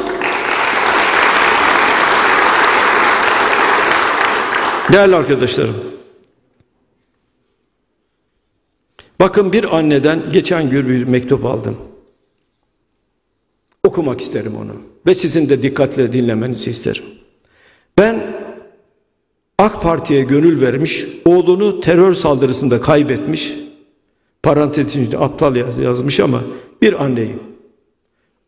Değerli arkadaşlarım. Bakın bir anneden geçen gün bir mektup aldım. Okumak isterim onu. Ve sizin de dikkatle dinlemenizi isterim. Ben AK Parti'ye gönül vermiş, oğlunu terör saldırısında kaybetmiş, parantez içinde aptal yazmış ama bir anneyim.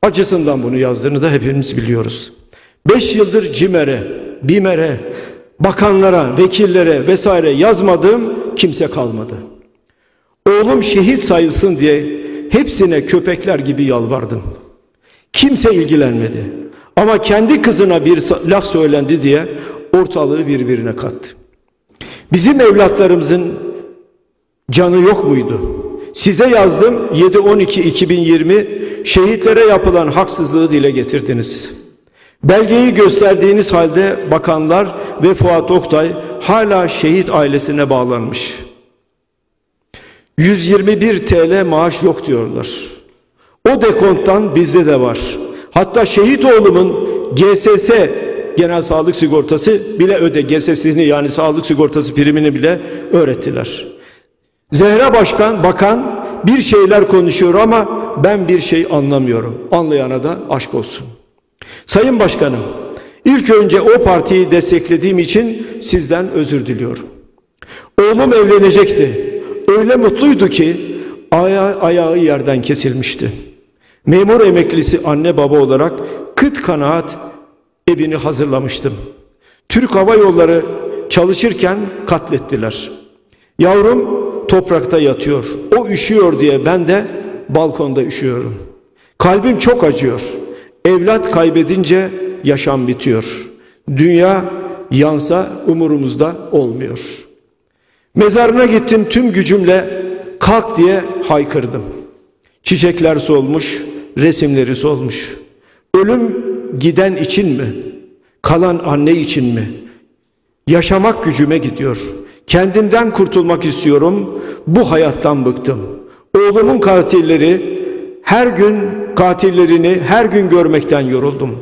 Acısından bunu yazdığını da hepimiz biliyoruz. Beş yıldır CİMER'e, BİMER'e, bakanlara, vekillere vesaire yazmadığım kimse kalmadı. Oğlum şehit sayılsın diye hepsine köpekler gibi yalvardım. Kimse ilgilenmedi. Ama kendi kızına bir laf söylendi diye ortalığı birbirine kattı. Bizim evlatlarımızın canı yok muydu? Size yazdım 7-12-2020 şehitlere yapılan haksızlığı dile getirdiniz. Belgeyi gösterdiğiniz halde bakanlar ve Fuat Oktay hala şehit ailesine bağlanmış. 121 TL maaş yok diyorlar. O dekonttan bizde de var. Hatta şehit oğlumun GSS genel sağlık sigortası bile öde GSS'ini yani sağlık sigortası primini bile öğrettiler. Zehra Başkan, bakan bir şeyler konuşuyor ama ben bir şey anlamıyorum. Anlayana da aşk olsun. Sayın Başkanım, ilk önce o partiyi desteklediğim için sizden özür diliyorum. Oğlum evlenecekti. Öyle mutluydu ki aya ayağı yerden kesilmişti. Memur emeklisi anne baba olarak kıt kanaat evini hazırlamıştım. Türk Hava Yolları çalışırken katlettiler. Yavrum toprakta yatıyor. O üşüyor diye ben de balkonda üşüyorum. Kalbim çok acıyor. Evlat kaybedince yaşam bitiyor. Dünya yansa umurumuzda olmuyor. Mezarına gittim tüm gücümle kalk diye haykırdım. Çiçekler solmuş, resimleri solmuş. Ölüm giden için mi? Kalan anne için mi? Yaşamak gücüme gidiyor. Kendimden kurtulmak istiyorum. Bu hayattan bıktım. Oğlumun katilleri her gün katillerini her gün görmekten yoruldum.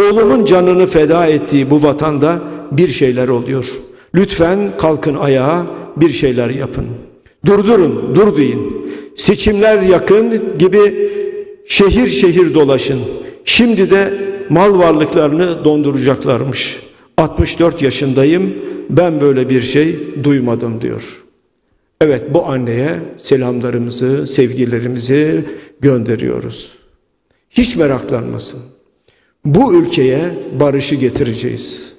Oğlumun canını feda ettiği bu vatanda bir şeyler oluyor. Lütfen kalkın ayağa bir şeyler yapın. Durdurun, dur deyin. Seçimler yakın gibi şehir şehir dolaşın. Şimdi de mal varlıklarını donduracaklarmış. 64 yaşındayım. Ben böyle bir şey duymadım diyor. Evet bu anneye selamlarımızı, sevgilerimizi gönderiyoruz. Hiç meraklanmasın. Bu ülkeye barışı getireceğiz.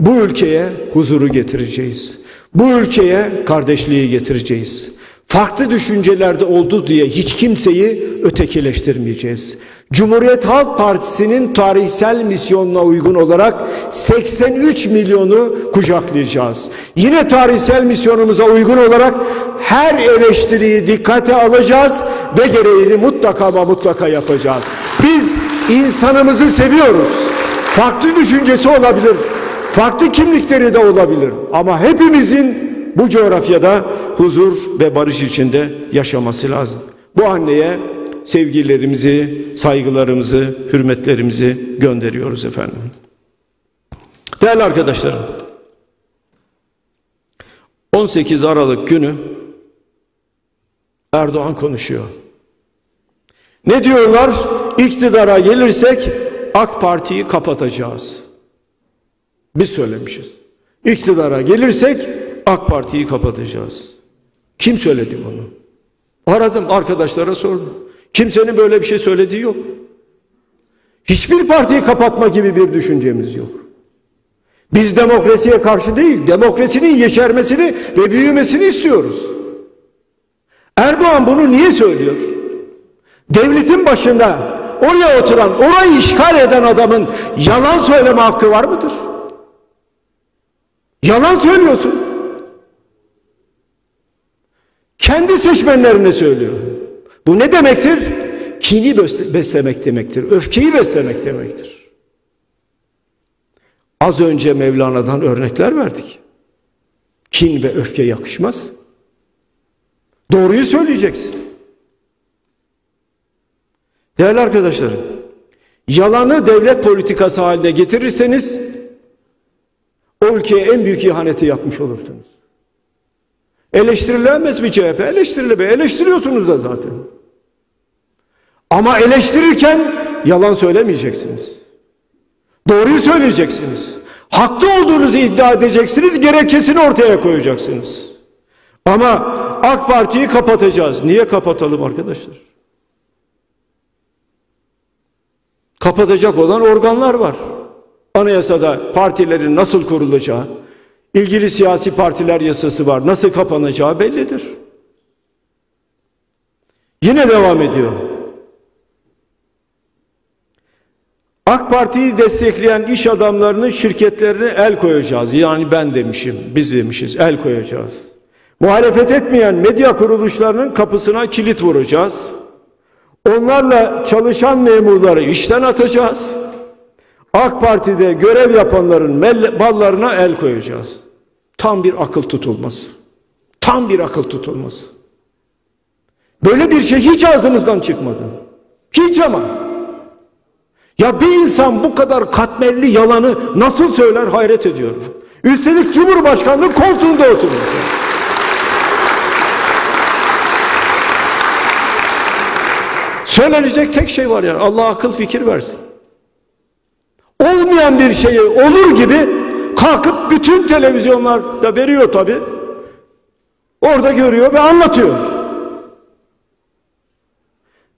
Bu ülkeye huzuru getireceğiz. Bu ülkeye kardeşliği getireceğiz. Farklı düşüncelerde oldu diye hiç kimseyi ötekileştirmeyeceğiz. Cumhuriyet Halk Partisi'nin tarihsel misyonuna uygun olarak 83 milyonu kucaklayacağız. Yine tarihsel misyonumuza uygun olarak her eleştiriyi dikkate alacağız ve gereğini mutlaka ama mutlaka yapacağız. Biz insanımızı seviyoruz. Farklı düşüncesi olabilir. Farklı kimlikleri de olabilir. Ama hepimizin bu coğrafyada huzur ve barış içinde yaşaması lazım. Bu anneye sevgilerimizi, saygılarımızı, hürmetlerimizi gönderiyoruz efendim. Değerli arkadaşlarım, 18 Aralık günü Erdoğan konuşuyor. Ne diyorlar? İktidara gelirsek AK Parti'yi kapatacağız. Biz söylemişiz. İktidara gelirsek AK Parti'yi kapatacağız. Kim söyledi bunu? Aradım arkadaşlara sordum. Kimsenin böyle bir şey söylediği yok. Hiçbir partiyi kapatma gibi bir düşüncemiz yok. Biz demokrasiye karşı değil, demokrasinin yeşermesini ve büyümesini istiyoruz. Erdoğan bunu niye söylüyor? Devletin başında oraya oturan, orayı işgal eden adamın yalan söyleme hakkı var mıdır? Yalan söylüyorsun. Kendi seçmenlerine söylüyor. Bu ne demektir? Kini beslemek demektir. Öfkeyi beslemek demektir. Az önce Mevlana'dan örnekler verdik. Kin ve öfke yakışmaz. Doğruyu söyleyeceksin. Değerli arkadaşlarım, yalanı devlet politikası haline getirirseniz o ülkeye en büyük ihaneti yapmış olursunuz. Eleştirilemez mi CHP? Eleştirilemez. Eleştiriyorsunuz da zaten. Ama eleştirirken yalan söylemeyeceksiniz. Doğruyu söyleyeceksiniz. Haklı olduğunuzu iddia edeceksiniz, gerekçesini ortaya koyacaksınız. Ama AK Parti'yi kapatacağız. Niye kapatalım arkadaşlar? Kapatacak olan organlar var. Anayasada partilerin nasıl kurulacağı, ilgili siyasi partiler yasası var. Nasıl kapanacağı bellidir. Yine devam ediyor. AK Parti'yi destekleyen iş adamlarının şirketlerine el koyacağız. Yani ben demişim, biz demişiz, el koyacağız. Muhalefet etmeyen medya kuruluşlarının kapısına kilit vuracağız. Onlarla çalışan memurları işten atacağız. AK Parti'de görev yapanların ballarına el koyacağız. Tam bir akıl tutulması. Tam bir akıl tutulması. Böyle bir şey hiç ağzımızdan çıkmadı. Hiç ama. Ya bir insan bu kadar katmerli yalanı nasıl söyler hayret ediyorum. Üstelik Cumhurbaşkanlığı koltuğunda oturuyor. Söylenecek tek şey var yani. Allah akıl fikir versin. Olmayan bir şeyi olur gibi kalkıp bütün televizyonlarda veriyor tabi. Orada görüyor ve anlatıyor.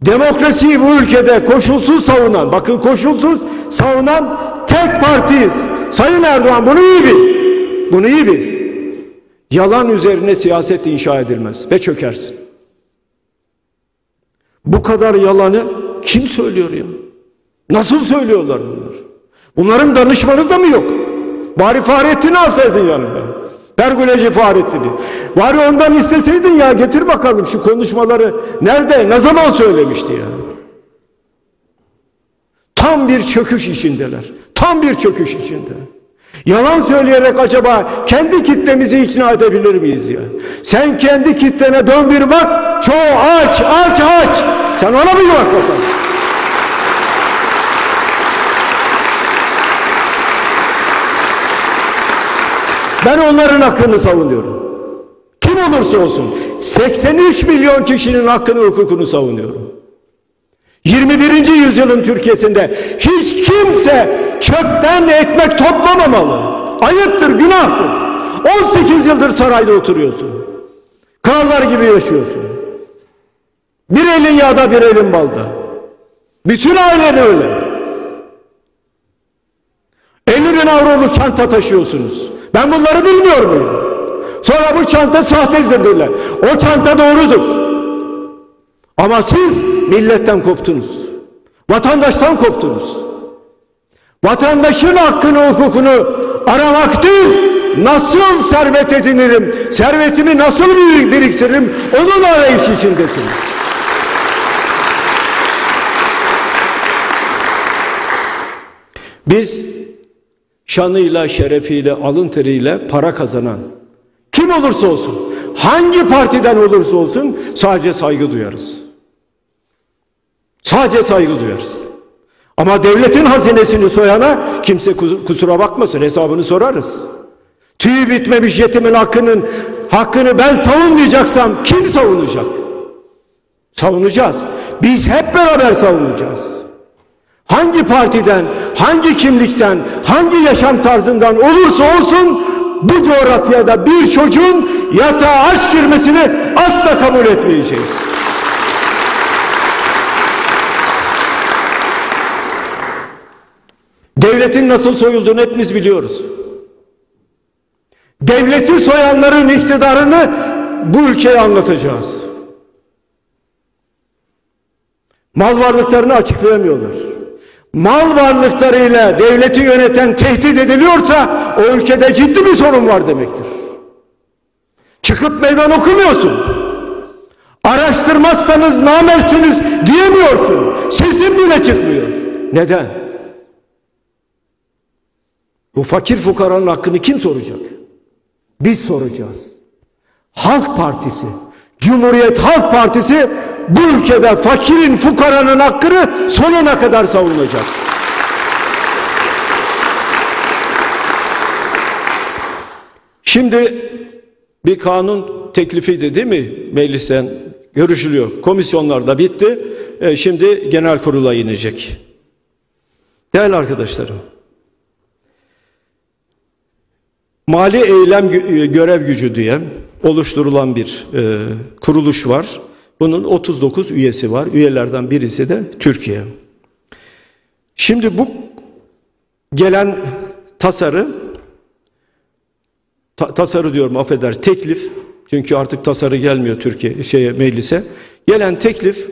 Demokrasiyi bu ülkede koşulsuz savunan, bakın koşulsuz savunan tek partiyiz. Sayın Erdoğan bunu iyi bil. Bunu iyi bil. Yalan üzerine siyaset inşa edilmez ve çökersin. Bu kadar yalanı kim söylüyor ya? Nasıl söylüyorlar bunlar? Bunların danışmanı da mı yok? Bari Fahrettin'i alsaydın yanına. Pergüleci Fahrettin'i. Bari ondan isteseydin ya getir bakalım şu konuşmaları nerede ne zaman söylemişti ya. tam bir çöküş içindeler. Tam bir çöküş içinde. Yalan söyleyerek acaba kendi kitlemizi ikna edebilir miyiz ya? Sen kendi kitlene dön bir bak. Çoğu aç, aç, aç. Sen ona bir bak bakalım. Ben onların hakkını savunuyorum. Kim olursa olsun 83 milyon kişinin hakkını hukukunu savunuyorum. 21. yüzyılın Türkiye'sinde hiç kimse çöpten ekmek toplamamalı. Ayıptır, günahtır. 18 yıldır sarayda oturuyorsun. Krallar gibi yaşıyorsun. Bir elin yağda bir elin balda. Bütün ailen öyle. 50 bin avroluk çanta taşıyorsunuz. Ben bunları bilmiyor muyum? Sonra bu çanta sahtedir derler. O çanta doğrudur. Ama siz milletten koptunuz. Vatandaştan koptunuz. Vatandaşın hakkını, hukukunu aramak değil, nasıl servet edinirim, servetimi nasıl bir- biriktiririm, onun arayışı içindesiniz. Biz şanıyla, şerefiyle, alın teriyle para kazanan kim olursa olsun, hangi partiden olursa olsun sadece saygı duyarız. Sadece saygı duyarız. Ama devletin hazinesini soyana kimse kus- kusura bakmasın hesabını sorarız. Tüyü bitmemiş yetimin hakkının hakkını ben savunmayacaksam kim savunacak? Savunacağız. Biz hep beraber savunacağız. Hangi partiden, hangi kimlikten, hangi yaşam tarzından olursa olsun bu coğrafyada bir çocuğun yatağa aç girmesini asla kabul etmeyeceğiz. Devletin nasıl soyulduğunu hepimiz biliyoruz. Devleti soyanların iktidarını bu ülkeye anlatacağız. Mal varlıklarını açıklayamıyorlar. Mal varlıklarıyla devleti yöneten tehdit ediliyorsa o ülkede ciddi bir sorun var demektir. Çıkıp meydan okumuyorsun. Araştırmazsanız namersiniz diyemiyorsun. Sesin bile çıkmıyor. Neden? Bu fakir fukaranın hakkını kim soracak? Biz soracağız. Halk Partisi, Cumhuriyet Halk Partisi bu ülkede fakirin fukaranın hakkını sonuna kadar savunacak. Şimdi bir kanun teklifiydi değil mi meclisten görüşülüyor. Komisyonlarda bitti. E, şimdi genel kurula inecek. Değerli arkadaşlarım. Mali eylem e, görev gücü diye oluşturulan bir e, kuruluş var. Bunun 39 üyesi var. Üyelerden birisi de Türkiye. Şimdi bu gelen tasarı ta- tasarı diyorum affeder teklif çünkü artık tasarı gelmiyor Türkiye şeye meclise. Gelen teklif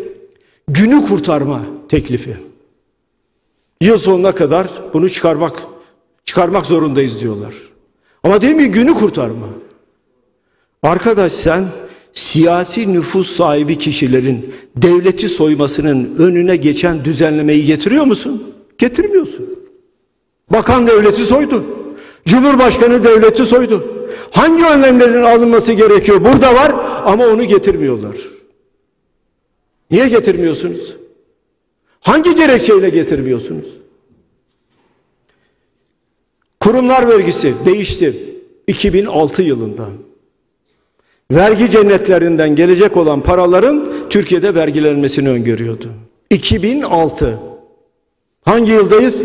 günü kurtarma teklifi. Yıl sonuna kadar bunu çıkarmak çıkarmak zorundayız diyorlar. Ama değil mi günü kurtarma? Arkadaş sen siyasi nüfus sahibi kişilerin devleti soymasının önüne geçen düzenlemeyi getiriyor musun? Getirmiyorsun. Bakan devleti soydu. Cumhurbaşkanı devleti soydu. Hangi önlemlerin alınması gerekiyor? Burada var ama onu getirmiyorlar. Niye getirmiyorsunuz? Hangi gerekçeyle getirmiyorsunuz? Kurumlar vergisi değişti 2006 yılında. Vergi cennetlerinden gelecek olan paraların Türkiye'de vergilenmesini öngörüyordu. 2006. Hangi yıldayız?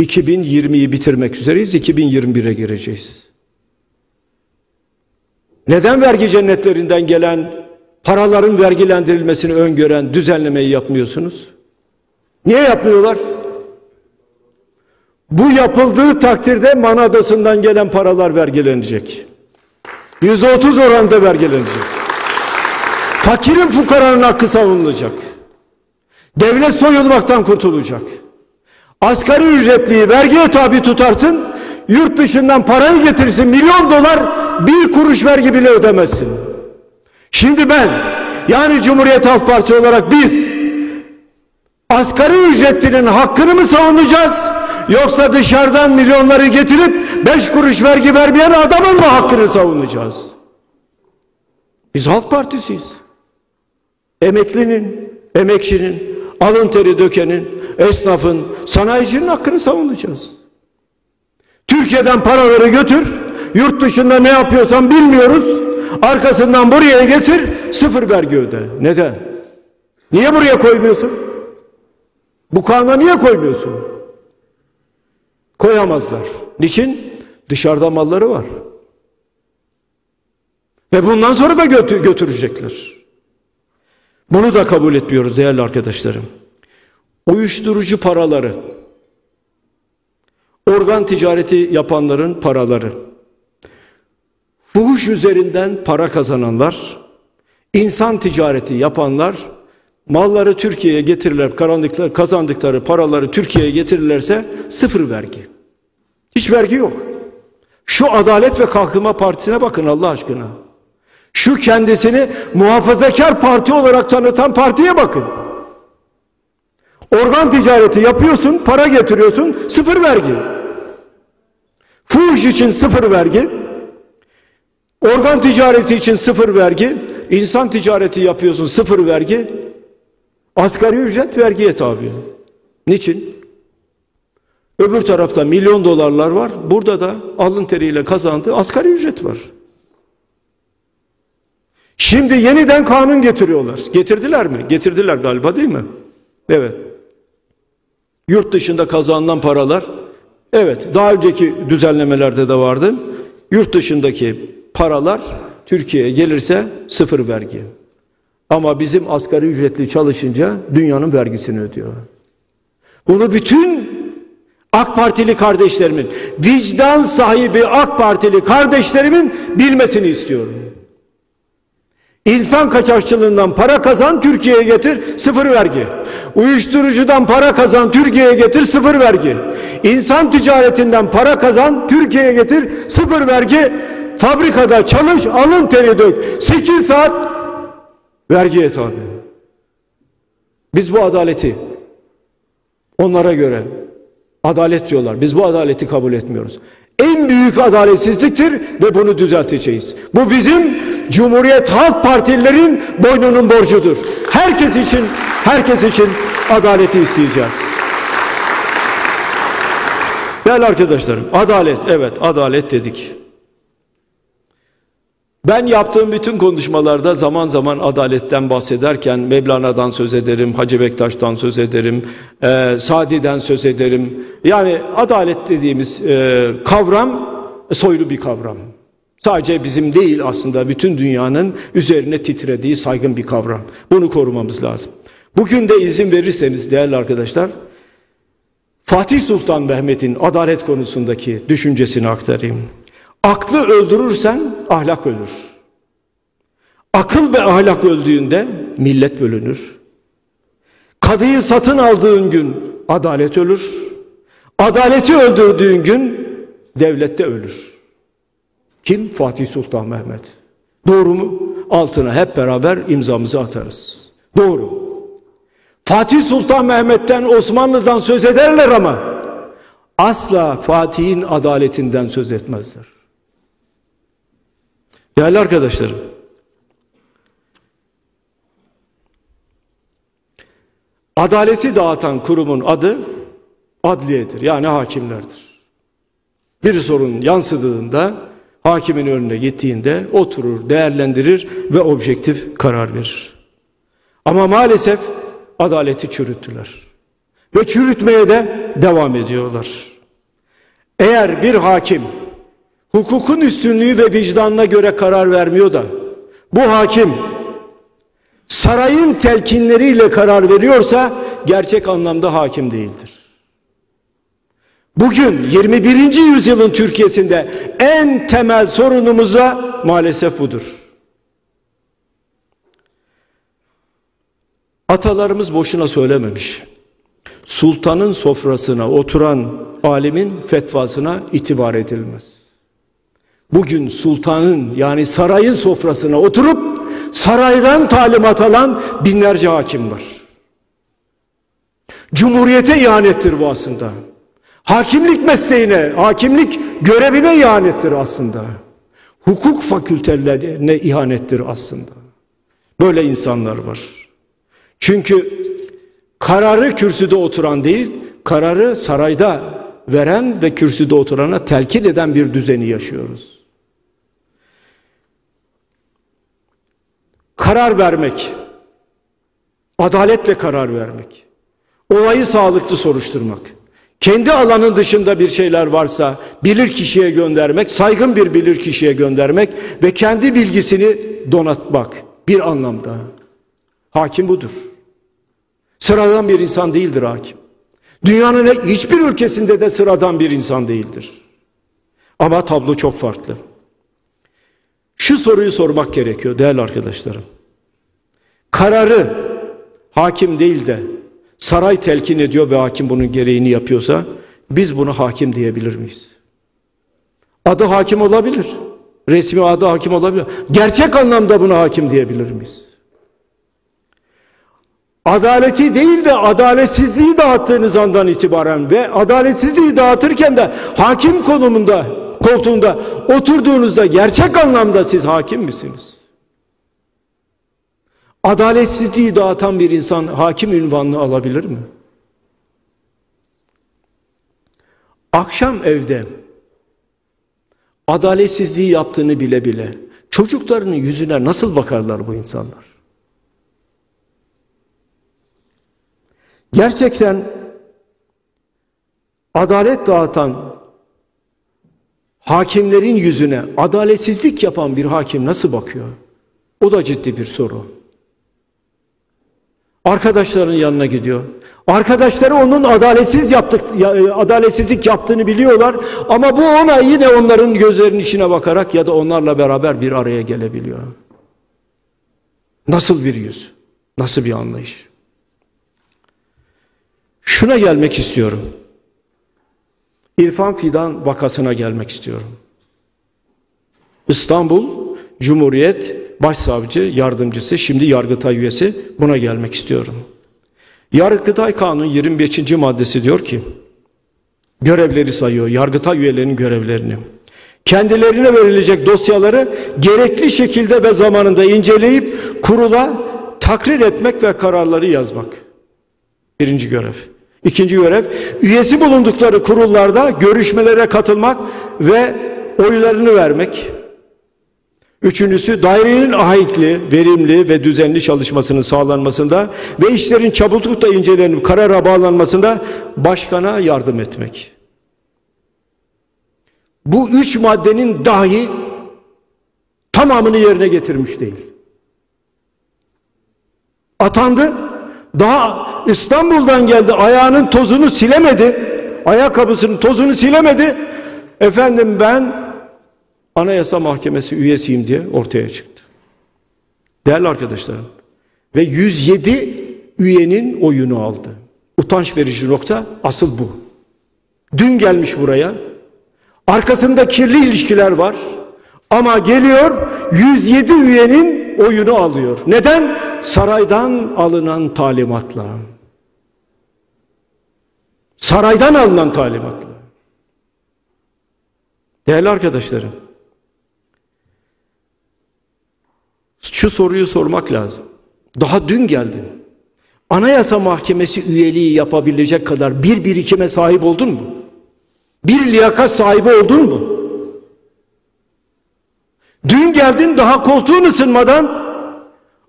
2020'yi bitirmek üzereyiz, 2021'e gireceğiz. Neden vergi cennetlerinden gelen paraların vergilendirilmesini öngören düzenlemeyi yapmıyorsunuz? Niye yapmıyorlar? Bu yapıldığı takdirde Man Adası'ndan gelen paralar vergilenecek. Yüzde otuz oranında vergilenecek. Fakirin fukaranın hakkı savunulacak. Devlet soyulmaktan kurtulacak. Asgari ücretliyi vergiye tabi tutarsın, yurt dışından parayı getirsin milyon dolar bir kuruş vergi bile ödemezsin. Şimdi ben yani Cumhuriyet Halk Partisi olarak biz asgari ücretlinin hakkını mı savunacağız? Yoksa dışarıdan milyonları getirip beş kuruş vergi vermeyen adamın mı hakkını savunacağız? Biz Halk Partisiyiz. Emeklinin, emekçinin, alın teri dökenin, esnafın, sanayicinin hakkını savunacağız. Türkiye'den paraları götür, yurt dışında ne yapıyorsan bilmiyoruz. Arkasından buraya getir, sıfır vergi öde. Neden? Niye buraya koymuyorsun? Bu kanuna niye koymuyorsun? Koyamazlar. Niçin? Dışarıda malları var. Ve bundan sonra da götü- götürecekler. Bunu da kabul etmiyoruz değerli arkadaşlarım. Uyuşturucu paraları, organ ticareti yapanların paraları, fuhuş üzerinden para kazananlar, insan ticareti yapanlar, malları Türkiye'ye getirirler, kazandıkları paraları Türkiye'ye getirirlerse sıfır vergi. Hiç vergi yok. Şu Adalet ve Kalkınma Partisi'ne bakın Allah aşkına. Şu kendisini muhafazakar parti olarak tanıtan partiye bakın. Organ ticareti yapıyorsun, para getiriyorsun, sıfır vergi. Fuhuş için sıfır vergi. Organ ticareti için sıfır vergi. insan ticareti yapıyorsun, sıfır vergi. Asgari ücret vergiye tabi. Niçin? Öbür tarafta milyon dolarlar var. Burada da alın teriyle kazandığı asgari ücret var. Şimdi yeniden kanun getiriyorlar. Getirdiler mi? Getirdiler galiba değil mi? Evet. Yurt dışında kazanılan paralar evet daha önceki düzenlemelerde de vardı. Yurt dışındaki paralar Türkiye'ye gelirse sıfır vergi. Ama bizim asgari ücretli çalışınca dünyanın vergisini ödüyor. Bunu bütün AK Partili kardeşlerimin, vicdan sahibi AK Partili kardeşlerimin bilmesini istiyorum. İnsan kaçakçılığından para kazan Türkiye'ye getir sıfır vergi. Uyuşturucudan para kazan Türkiye'ye getir sıfır vergi. İnsan ticaretinden para kazan Türkiye'ye getir sıfır vergi. Fabrikada çalış alın teri dök. 8 saat vergiye tabi. Biz bu adaleti onlara göre adalet diyorlar. Biz bu adaleti kabul etmiyoruz. En büyük adaletsizliktir ve bunu düzelteceğiz. Bu bizim Cumhuriyet Halk Partililerin boynunun borcudur. Herkes için, herkes için adaleti isteyeceğiz. Değerli arkadaşlarım, adalet, evet adalet dedik. Ben yaptığım bütün konuşmalarda zaman zaman adaletten bahsederken Mevlana'dan söz ederim, Hacı Bektaş'tan söz ederim, e, Sadi'den söz ederim. Yani adalet dediğimiz e, kavram soylu bir kavram. Sadece bizim değil aslında bütün dünyanın üzerine titrediği saygın bir kavram. Bunu korumamız lazım. Bugün de izin verirseniz değerli arkadaşlar, Fatih Sultan Mehmet'in adalet konusundaki düşüncesini aktarayım. Aklı öldürürsen ahlak ölür. Akıl ve ahlak öldüğünde millet bölünür. Kadıyı satın aldığın gün adalet ölür. Adaleti öldürdüğün gün devlette ölür. Kim? Fatih Sultan Mehmet. Doğru mu? Altına hep beraber imzamızı atarız. Doğru. Fatih Sultan Mehmet'ten Osmanlı'dan söz ederler ama asla Fatih'in adaletinden söz etmezler. Değerli arkadaşlarım, adaleti dağıtan kurumun adı adliyedir. Yani hakimlerdir. Bir sorun yansıdığında hakimin önüne gittiğinde oturur, değerlendirir ve objektif karar verir. Ama maalesef adaleti çürüttüler. Ve çürütmeye de devam ediyorlar. Eğer bir hakim hukukun üstünlüğü ve vicdanına göre karar vermiyor da bu hakim sarayın telkinleriyle karar veriyorsa gerçek anlamda hakim değildir. Bugün 21. yüzyılın Türkiye'sinde en temel sorunumuz da maalesef budur. Atalarımız boşuna söylememiş. Sultanın sofrasına oturan alimin fetvasına itibar edilmez. Bugün sultanın yani sarayın sofrasına oturup saraydan talimat alan binlerce hakim var. Cumhuriyete ihanettir bu aslında. Hakimlik mesleğine, hakimlik görevine ihanettir aslında. Hukuk fakültelerine ihanettir aslında. Böyle insanlar var. Çünkü kararı kürsüde oturan değil, kararı sarayda veren ve kürsüde oturana telkin eden bir düzeni yaşıyoruz. Karar vermek, adaletle karar vermek, olayı sağlıklı soruşturmak, kendi alanın dışında bir şeyler varsa bilir kişiye göndermek, saygın bir bilir kişiye göndermek ve kendi bilgisini donatmak bir anlamda. Hakim budur. Sıradan bir insan değildir hakim. Dünyanın hiçbir ülkesinde de sıradan bir insan değildir. Ama tablo çok farklı. Şu soruyu sormak gerekiyor değerli arkadaşlarım. Kararı hakim değil de saray telkin ediyor ve hakim bunun gereğini yapıyorsa biz bunu hakim diyebilir miyiz? Adı hakim olabilir. Resmi adı hakim olabilir. Gerçek anlamda buna hakim diyebilir miyiz? Adaleti değil de adaletsizliği dağıttığınız andan itibaren ve adaletsizliği dağıtırken de hakim konumunda, koltuğunda oturduğunuzda gerçek anlamda siz hakim misiniz? Adaletsizliği dağıtan bir insan hakim ünvanını alabilir mi? Akşam evde adaletsizliği yaptığını bile bile çocuklarının yüzüne nasıl bakarlar bu insanlar? Gerçekten adalet dağıtan hakimlerin yüzüne adaletsizlik yapan bir hakim nasıl bakıyor? O da ciddi bir soru. Arkadaşlarının yanına gidiyor. Arkadaşları onun adaletsiz yaptık, adaletsizlik yaptığını biliyorlar ama bu ona yine onların gözlerinin içine bakarak ya da onlarla beraber bir araya gelebiliyor. Nasıl bir yüz? Nasıl bir anlayış? Şuna gelmek istiyorum. İrfan Fidan vakasına gelmek istiyorum. İstanbul Cumhuriyet Başsavcı Yardımcısı, şimdi Yargıtay üyesi buna gelmek istiyorum. Yargıtay Kanun 25. maddesi diyor ki, görevleri sayıyor, Yargıtay üyelerinin görevlerini. Kendilerine verilecek dosyaları gerekli şekilde ve zamanında inceleyip kurula takrir etmek ve kararları yazmak. Birinci görev. İkinci görev, üyesi bulundukları kurullarda görüşmelere katılmak ve oylarını vermek. Üçüncüsü, dairenin ahikli, verimli ve düzenli çalışmasının sağlanmasında ve işlerin çabuklıkla incelenip karara bağlanmasında başkana yardım etmek. Bu üç maddenin dahi tamamını yerine getirmiş değil. Atandı, daha İstanbul'dan geldi ayağının tozunu silemedi. Ayakkabısının tozunu silemedi. Efendim ben Anayasa Mahkemesi üyesiyim diye ortaya çıktı. Değerli arkadaşlarım ve 107 üyenin oyunu aldı. Utanç verici nokta asıl bu. Dün gelmiş buraya. Arkasında kirli ilişkiler var. Ama geliyor 107 üyenin oyunu alıyor. Neden? Saraydan alınan talimatla. Saraydan alınan talimatla. Değerli arkadaşlarım, şu soruyu sormak lazım. Daha dün geldin. Anayasa Mahkemesi üyeliği yapabilecek kadar bir birikime sahip oldun mu? Bir liyakat sahibi oldun mu? Dün geldin daha koltuğun ısınmadan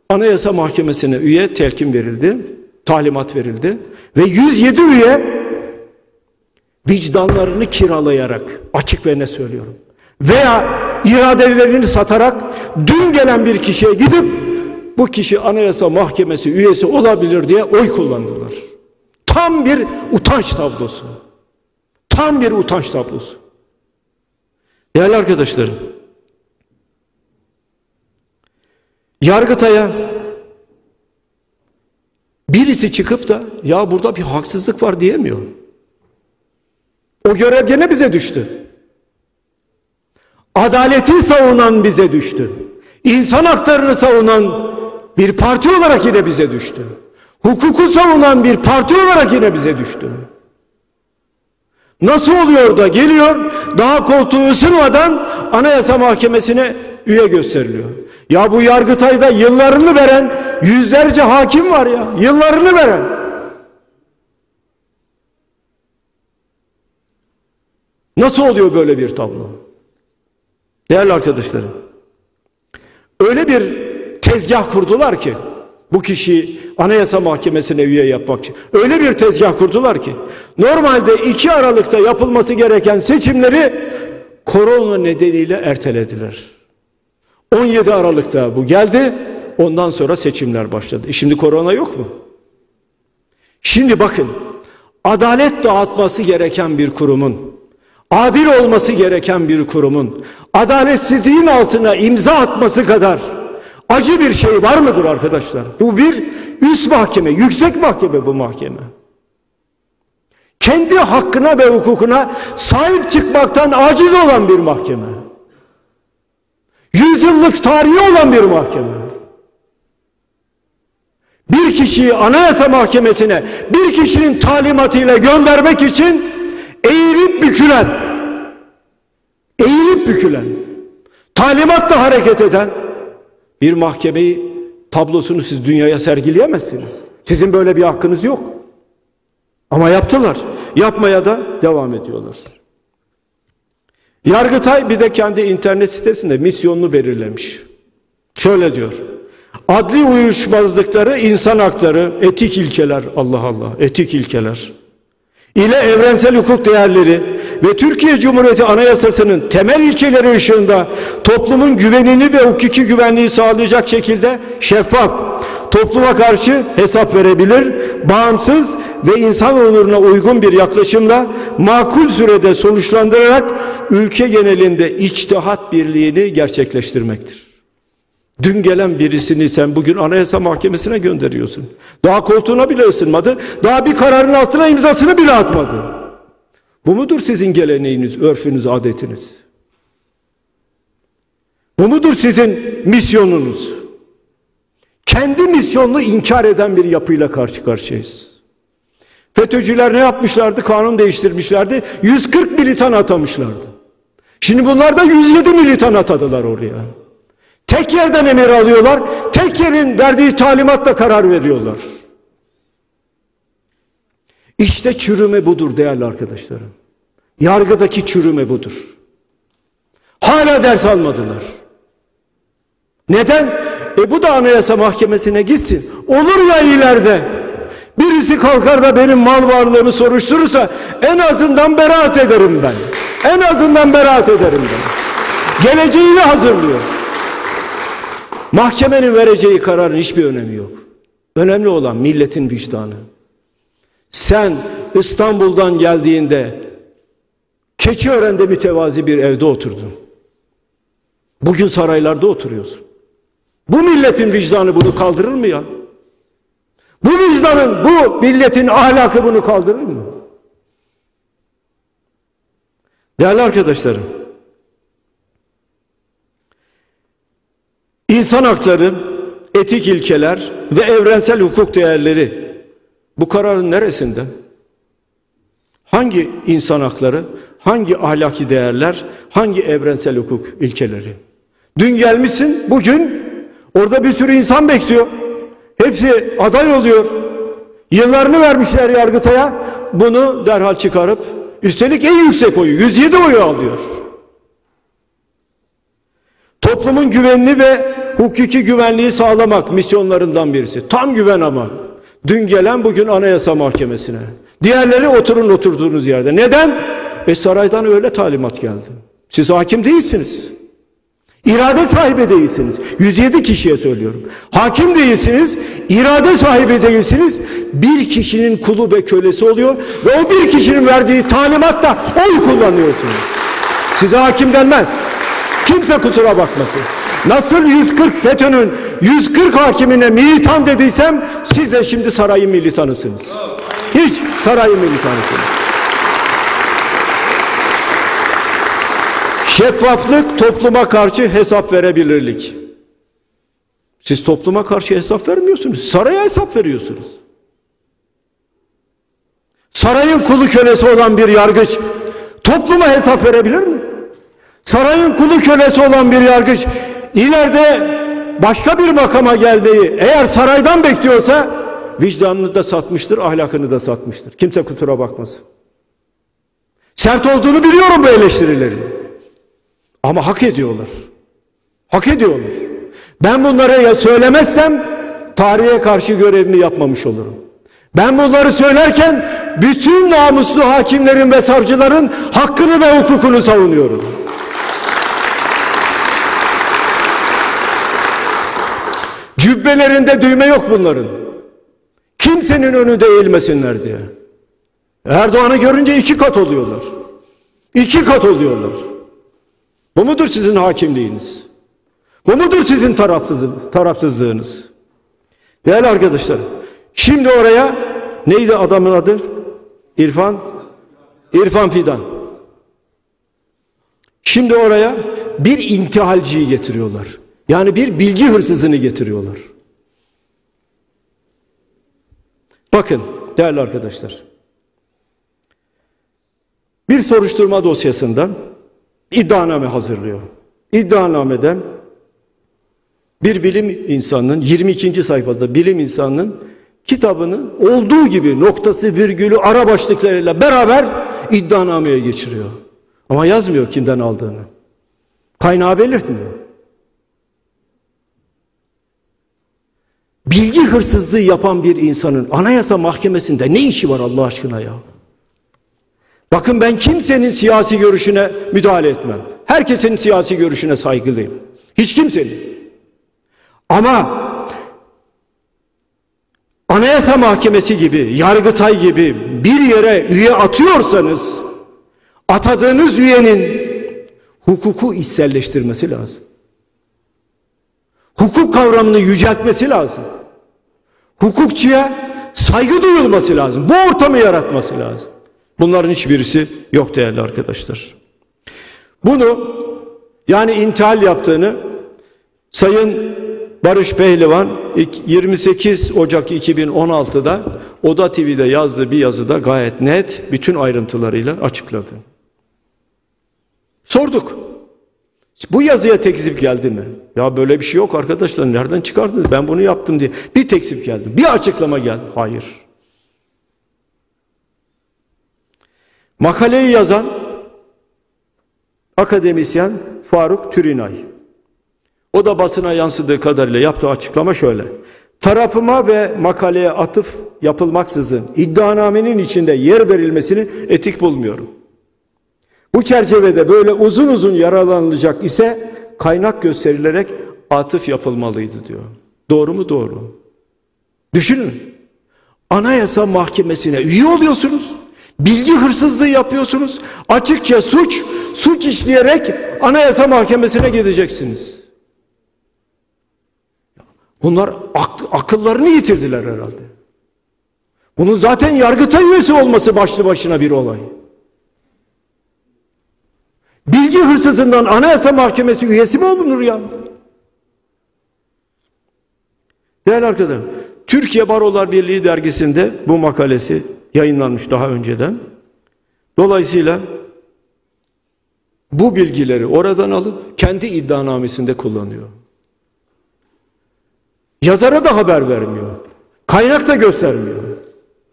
Anayasa Mahkemesi'ne üye telkin verildi, talimat verildi ve 107 üye vicdanlarını kiralayarak açık ve ne söylüyorum veya iradelerini satarak dün gelen bir kişiye gidip bu kişi Anayasa Mahkemesi üyesi olabilir diye oy kullandılar. Tam bir utanç tablosu. Tam bir utanç tablosu. Değerli arkadaşlarım, Yargıtay'a birisi çıkıp da ya burada bir haksızlık var diyemiyor. O görev gene bize düştü. Adaleti savunan bize düştü. İnsan haklarını savunan bir parti olarak yine bize düştü. hukuku savunan bir parti olarak yine bize düştü. Nasıl oluyor da geliyor daha koltuğu ısınmadan Anayasa Mahkemesi'ne üye gösteriliyor. Ya bu Yargıtay'da yıllarını veren yüzlerce hakim var ya. Yıllarını veren. Nasıl oluyor böyle bir tablo? Değerli arkadaşlarım. Öyle bir tezgah kurdular ki bu kişiyi Anayasa Mahkemesi'ne üye yapmak için. Öyle bir tezgah kurdular ki normalde 2 Aralık'ta yapılması gereken seçimleri korona nedeniyle ertelediler. 17 Aralık'ta bu geldi. Ondan sonra seçimler başladı. E şimdi korona yok mu? Şimdi bakın adalet dağıtması gereken bir kurumun adil olması gereken bir kurumun adaletsizliğin altına imza atması kadar acı bir şey var mıdır arkadaşlar? Bu bir üst mahkeme, yüksek mahkeme bu mahkeme. Kendi hakkına ve hukukuna sahip çıkmaktan aciz olan bir mahkeme. Yüzyıllık tarihi olan bir mahkeme. Bir kişiyi anayasa mahkemesine bir kişinin talimatıyla göndermek için eğilip bükülen, bükülen, talimatla hareket eden bir mahkemeyi tablosunu siz dünyaya sergileyemezsiniz. Sizin böyle bir hakkınız yok. Ama yaptılar. Yapmaya da devam ediyorlar. Yargıtay bir de kendi internet sitesinde misyonunu belirlemiş. Şöyle diyor. Adli uyuşmazlıkları, insan hakları, etik ilkeler, Allah Allah, etik ilkeler ile evrensel hukuk değerleri ve Türkiye Cumhuriyeti Anayasası'nın temel ilkeleri ışığında toplumun güvenini ve hukuki güvenliği sağlayacak şekilde şeffaf, topluma karşı hesap verebilir, bağımsız ve insan onuruna uygun bir yaklaşımla makul sürede sonuçlandırarak ülke genelinde içtihat birliğini gerçekleştirmektir. Dün gelen birisini sen bugün Anayasa Mahkemesi'ne gönderiyorsun. Daha koltuğuna bile ısınmadı. Daha bir kararın altına imzasını bile atmadı. Bu mudur sizin geleneğiniz, örfünüz, adetiniz? Bu mudur sizin misyonunuz? Kendi misyonunu inkar eden bir yapıyla karşı karşıyayız. FETÖ'cüler ne yapmışlardı? Kanun değiştirmişlerdi. 140 militan atamışlardı. Şimdi bunlar da 107 militan atadılar oraya. Tek yerden emir alıyorlar. Tek yerin verdiği talimatla karar veriyorlar. İşte çürüme budur değerli arkadaşlarım. Yargıdaki çürüme budur. Hala ders almadılar. Neden? E bu da anayasa mahkemesine gitsin. Olur ya ileride birisi kalkar da benim mal varlığımı soruşturursa en azından beraat ederim ben. En azından beraat ederim ben. Geleceğini hazırlıyor. Mahkemenin vereceği kararın hiçbir önemi yok. Önemli olan milletin vicdanı. Sen İstanbul'dan geldiğinde Keçiören'de mütevazi bir evde oturdun. Bugün saraylarda oturuyorsun. Bu milletin vicdanı bunu kaldırır mı ya? Bu vicdanın, bu milletin ahlakı bunu kaldırır mı? Değerli arkadaşlarım, İnsan hakları, etik ilkeler ve evrensel hukuk değerleri bu kararın neresinde? Hangi insan hakları, hangi ahlaki değerler, hangi evrensel hukuk ilkeleri? Dün gelmişsin, bugün orada bir sürü insan bekliyor. Hepsi aday oluyor. Yıllarını vermişler Yargıtay'a. Bunu derhal çıkarıp üstelik en yüksek oyu 107 oyu alıyor. Toplumun güvenini ve hukuki güvenliği sağlamak misyonlarından birisi. Tam güven ama. Dün gelen bugün Anayasa Mahkemesi'ne. Diğerleri oturun oturduğunuz yerde. Neden? E saraydan öyle talimat geldi. Siz hakim değilsiniz. İrade sahibi değilsiniz. 107 kişiye söylüyorum. Hakim değilsiniz, irade sahibi değilsiniz. Bir kişinin kulu ve kölesi oluyor ve o bir kişinin verdiği talimatla oy kullanıyorsunuz. Size hakim denmez. Kimse kusura bakmasın. Nasıl 140 FETÖ'nün 140 hakimine militan dediysem siz de şimdi sarayın militanısınız. Hiç sarayın militanısınız. Şeffaflık topluma karşı hesap verebilirlik. Siz topluma karşı hesap vermiyorsunuz. Saraya hesap veriyorsunuz. sarayın kulu kölesi olan bir yargıç topluma hesap verebilir mi? Sarayın kulu kölesi olan bir yargıç ileride başka bir makama gelmeyi eğer saraydan bekliyorsa vicdanını da satmıştır, ahlakını da satmıştır. Kimse kusura bakmasın. Sert olduğunu biliyorum bu eleştirilerin. Ama hak ediyorlar. Hak ediyorlar. Ben bunları ya söylemezsem tarihe karşı görevimi yapmamış olurum. Ben bunları söylerken bütün namuslu hakimlerin ve savcıların hakkını ve hukukunu savunuyorum. Cübbelerinde düğme yok bunların. Kimsenin önünde eğilmesinler diye. Erdoğan'ı görünce iki kat oluyorlar. İki kat oluyorlar. Bu mudur sizin hakimliğiniz? Bu mudur sizin tarafsız, tarafsızlığınız? Değerli arkadaşlar, şimdi oraya neydi adamın adı? İrfan? İrfan Fidan. Şimdi oraya bir intihalciyi getiriyorlar. Yani bir bilgi hırsızını getiriyorlar. Bakın değerli arkadaşlar. Bir soruşturma dosyasından iddianame hazırlıyor. İddianameden bir bilim insanının 22. sayfasında bilim insanının kitabını olduğu gibi noktası virgülü ara başlıklarıyla beraber iddianameye geçiriyor. Ama yazmıyor kimden aldığını. Kaynağı belirtmiyor. Bilgi hırsızlığı yapan bir insanın anayasa mahkemesinde ne işi var Allah aşkına ya? Bakın ben kimsenin siyasi görüşüne müdahale etmem. Herkesin siyasi görüşüne saygılıyım. Hiç kimsenin. Ama Anayasa Mahkemesi gibi, Yargıtay gibi bir yere üye atıyorsanız atadığınız üyenin hukuku içselleştirmesi lazım. Hukuk kavramını yüceltmesi lazım. Hukukçuya saygı duyulması lazım. Bu ortamı yaratması lazım. Bunların hiçbirisi yok değerli arkadaşlar. Bunu yani intihal yaptığını Sayın Barış Pehlivan 28 Ocak 2016'da Oda TV'de yazdığı bir yazıda gayet net bütün ayrıntılarıyla açıkladı. Sorduk. Bu yazıya tekzip geldi mi? Ya böyle bir şey yok arkadaşlar nereden çıkardınız? Ben bunu yaptım diye. Bir tekzip geldi. Bir açıklama geldi. Hayır. Makaleyi yazan akademisyen Faruk Türinay. O da basına yansıdığı kadarıyla yaptığı açıklama şöyle. Tarafıma ve makaleye atıf yapılmaksızın iddianamenin içinde yer verilmesini etik bulmuyorum. Bu çerçevede böyle uzun uzun yaralanılacak ise kaynak gösterilerek atıf yapılmalıydı diyor. Doğru mu? Doğru. Düşünün. Anayasa Mahkemesi'ne üye oluyorsunuz. Bilgi hırsızlığı yapıyorsunuz. Açıkça suç, suç işleyerek Anayasa Mahkemesi'ne gideceksiniz. Bunlar ak- akıllarını yitirdiler herhalde. Bunun zaten yargıtay üyesi olması başlı başına bir olay. Bilgi hırsızından Anayasa Mahkemesi üyesi mi olunur ya? Değerli arkadaşlar, Türkiye Barolar Birliği dergisinde bu makalesi yayınlanmış daha önceden. Dolayısıyla bu bilgileri oradan alıp kendi iddianamesinde kullanıyor. Yazara da haber vermiyor. Kaynak da göstermiyor.